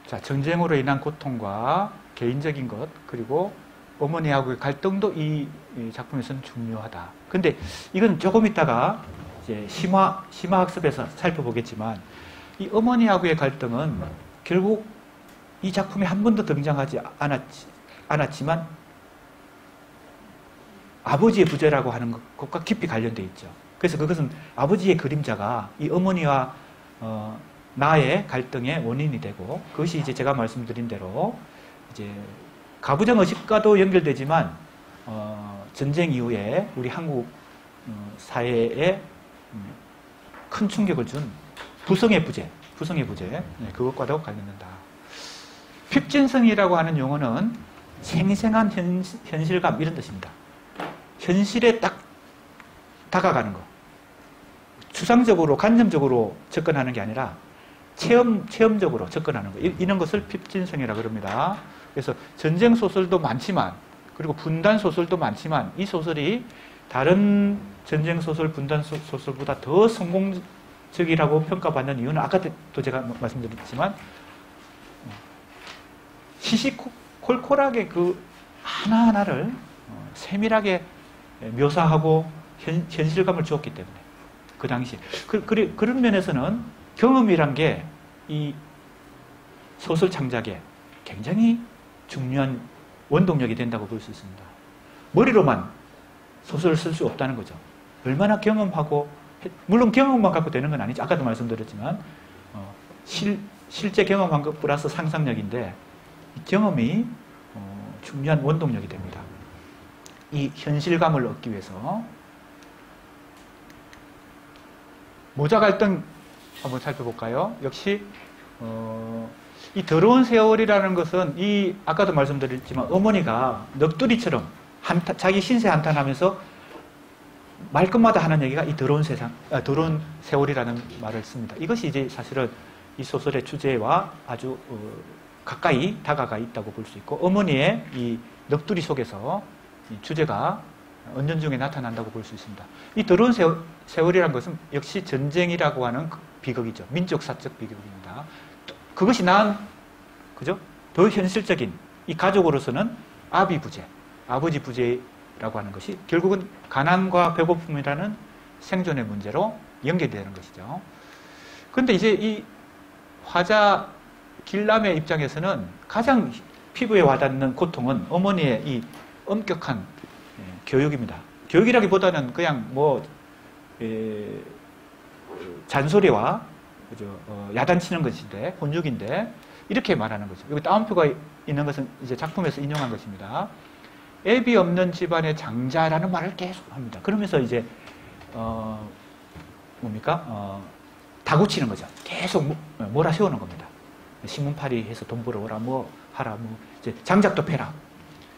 자, 전쟁으로 인한 고통과 개인적인 것, 그리고 어머니하고의 갈등도 이 작품에서는 중요하다. 근데 이건 조금 있다가 이제 심화, 심화 학습에서 살펴보겠지만, 이 어머니하고의 갈등은 결국 이 작품에 한 번도 등장하지 않았지, 않았지만, 아버지의 부재라고 하는 것과 깊이 관련되어 있죠. 그래서 그것은 아버지의 그림자가 이 어머니와 어, 나의 갈등의 원인이 되고 그것이 이제 제가 말씀드린 대로 이제 가부장 의식과도 연결되지만 어, 전쟁 이후에 우리 한국 어, 사회에 음, 큰 충격을 준 부성의 부재, 부성의 부재 네, 그것과도 관련된다. 핍진성이라고 하는 용어는 생생한 현, 현실감 이런 뜻입니다. 현실에 딱 다가가는 거. 추상적으로, 관념적으로 접근하는 게 아니라 체험, 체험적으로 접근하는 거. 이런 것을 핍진성이라 고 그럽니다. 그래서 전쟁 소설도 많지만, 그리고 분단 소설도 많지만, 이 소설이 다른 전쟁 소설, 분단 소설보다 더 성공적이라고 평가받는 이유는 아까도 제가 말씀드렸지만, 시시콜콜하게 그 하나하나를 어, 세밀하게 묘사하고 현, 실감을 주었기 때문에 그 당시 그, 그, 그런 면에서는 경험이란 게 이 소설 창작에 굉장히 중요한 원동력이 된다고 볼 수 있습니다. 머리로만 소설을 쓸 수 없다는 거죠. 얼마나 경험하고 물론 경험만 갖고 되는 건 아니죠. 아까도 말씀드렸지만 어, 실, 실제 경험한 것 플러스 상상력인데 경험이 어, 중요한 원동력이 됩니다. 이 현실감을 얻기 위해서 모자 갈등 한번 살펴볼까요? 역시 어, 이 더러운 세월이라는 것은 이 아까도 말씀드렸지만 어머니가 넋두리처럼 한타, 자기 신세 한탄하면서 말끝마다 하는 얘기가 이 더러운 세상, 아, 더러운 세월이라는 말을 씁니다. 이것이 이제 사실은 이 소설의 주제와 아주 어, 가까이 다가가 있다고 볼 수 있고 어머니의 이 넋두리 속에서 주제가 은연중에 나타난다고 볼 수 있습니다. 이 더러운 세월, 세월이라는 것은 역시 전쟁이라고 하는 그 비극이죠. 민족 사적 비극입니다. 그것이 난, 그죠? 더 현실적인 이 가족으로서는 아비 부재, 아버지 부재라고 하는 것이 결국은 가난과 배고픔이라는 생존의 문제로 연계되는 것이죠. 그런데 이제 이 화자 길남의 입장에서는 가장 피부에 와닿는 고통은 어머니의 이 엄격한 예, 교육입니다. 교육이라기보다는 그냥 뭐 에, 잔소리와 그죠? 어, 야단치는 것인데 혼육인데 이렇게 말하는 거죠. 여기 따옴표가 있는 것은 이제 작품에서 인용한 것입니다. 앱이 없는 집안의 장자라는 말을 계속 합니다. 그러면서 이제 어, 뭡니까? 어, 다구치는 거죠. 계속 몰아 세우는 겁니다. 신문팔이 해서 돈 벌어오라, 뭐 하라, 뭐 이제 장작도 패라.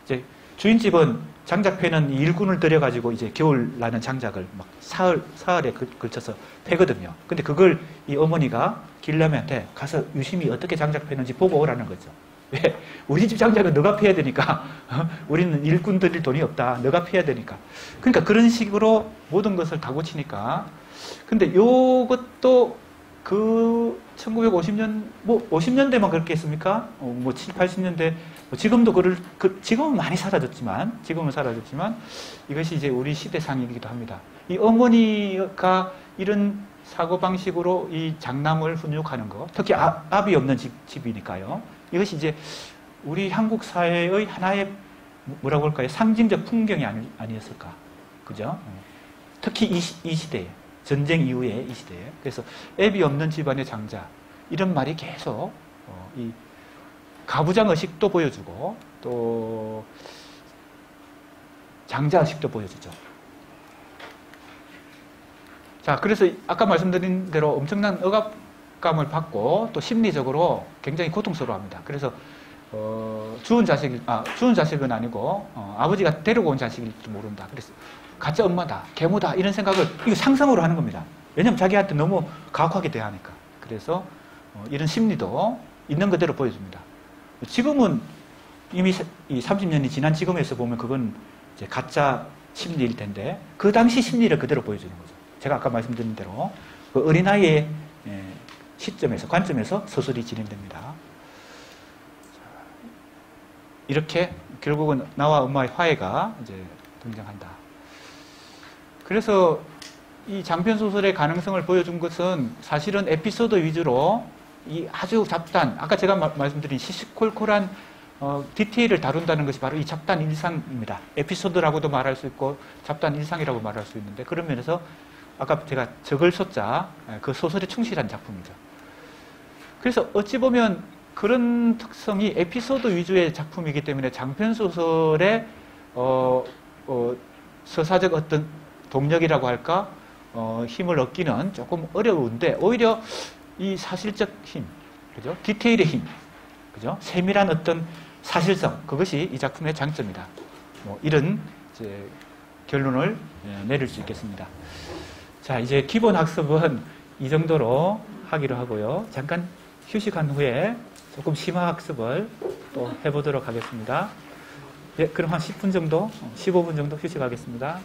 이제 주인집은 장작 패는 일꾼을 들여가지고 이제 겨울 나는 장작을 막 사흘, 사흘에 걸쳐서 패거든요. 근데 그걸 이 어머니가 길라면한테 가서 유심히 어떻게 장작 패는지 보고 오라는 거죠. 왜? 우리 집 장작은 너가 패야 되니까. 어? 우리는 일꾼 들일 돈이 없다. 너가 패야 되니까. 그러니까 그런 식으로 모든 것을 다 고치니까. 근데 요것도 그 1950년, 뭐 50년대만 그렇게 했습니까? 어, 뭐 7, 80년대, 뭐 지금도 그를, 그, 지금은 많이 사라졌지만, 지금은 사라졌지만, 이것이 이제 우리 시대상이기도 합니다. 이 어머니가 이런 사고 방식으로 이 장남을 훈육하는 거, 특히 아, 압이 없는 집, 집이니까요. 이것이 이제 우리 한국 사회의 하나의 뭐라고 할까요? 상징적 풍경이 아니, 아니었을까. 그죠? 특히 이, 이 시대에. 전쟁 이후에 이 시대에. 그래서 앱이 없는 집안의 장자. 이런 말이 계속 어, 이 가부장 의식도 보여주고 또 장자 의식도 보여주죠. 자, 그래서 아까 말씀드린 대로 엄청난 억압감을 받고 또 심리적으로 굉장히 고통스러워합니다. 그래서 어, 주운 자식, 아, 주운 자식은 아니고 어, 아버지가 데리고 온 자식일지도 모른다. 그래서 가짜 엄마다, 계모다 이런 생각을 이거 상상으로 하는 겁니다. 왜냐하면 자기한테 너무 가혹하게 대하니까. 그래서 어, 이런 심리도 있는 그대로 보여줍니다. 지금은 이미 사- 이 30년이 지난 지금에서 보면 그건 가짜 심리일 텐데 그 당시 심리를 그대로 보여주는 거죠. 제가 아까 말씀드린 대로 그 어린아이의 예, 시점에서 관점에서 서술이 진행됩니다. 자, 이렇게 결국은 나와 엄마의 화해가 이제 등장한다. 그래서 이 장편 소설의 가능성을 보여준 것은 사실은 에피소드 위주로 이 아주 잡단, 아까 제가 마- 말씀드린 시시콜콜한 어, 디테일을 다룬다는 것이 바로 이 잡단 일상입니다. 에피소드라고도 말할 수 있고 잡단 일상이라고 말할 수 있는데 그런 면에서 아까 제가 적을 소자 예, 그 소설에 충실한 작품이죠. 그래서 어찌 보면 그런 특성이 에피소드 위주의 작품이기 때문에 장편 소설의 어, 어, 서사적 어떤 동력이라고 할까 어, 힘을 얻기는 조금 어려운데 오히려 이 사실적 힘, 그죠? 디테일의 힘, 그죠? 세밀한 어떤 사실성 그것이 이 작품의 장점이다. 뭐 이런 이제 결론을 예, 내릴 수 있겠습니다. 자 이제 기본 학습은 이 정도로 하기로 하고요. 잠깐 휴식한 후에 조금 심화 학습을 또 해보도록 하겠습니다. 예, 그럼 한 10분 정도, 15분 정도 휴식하겠습니다.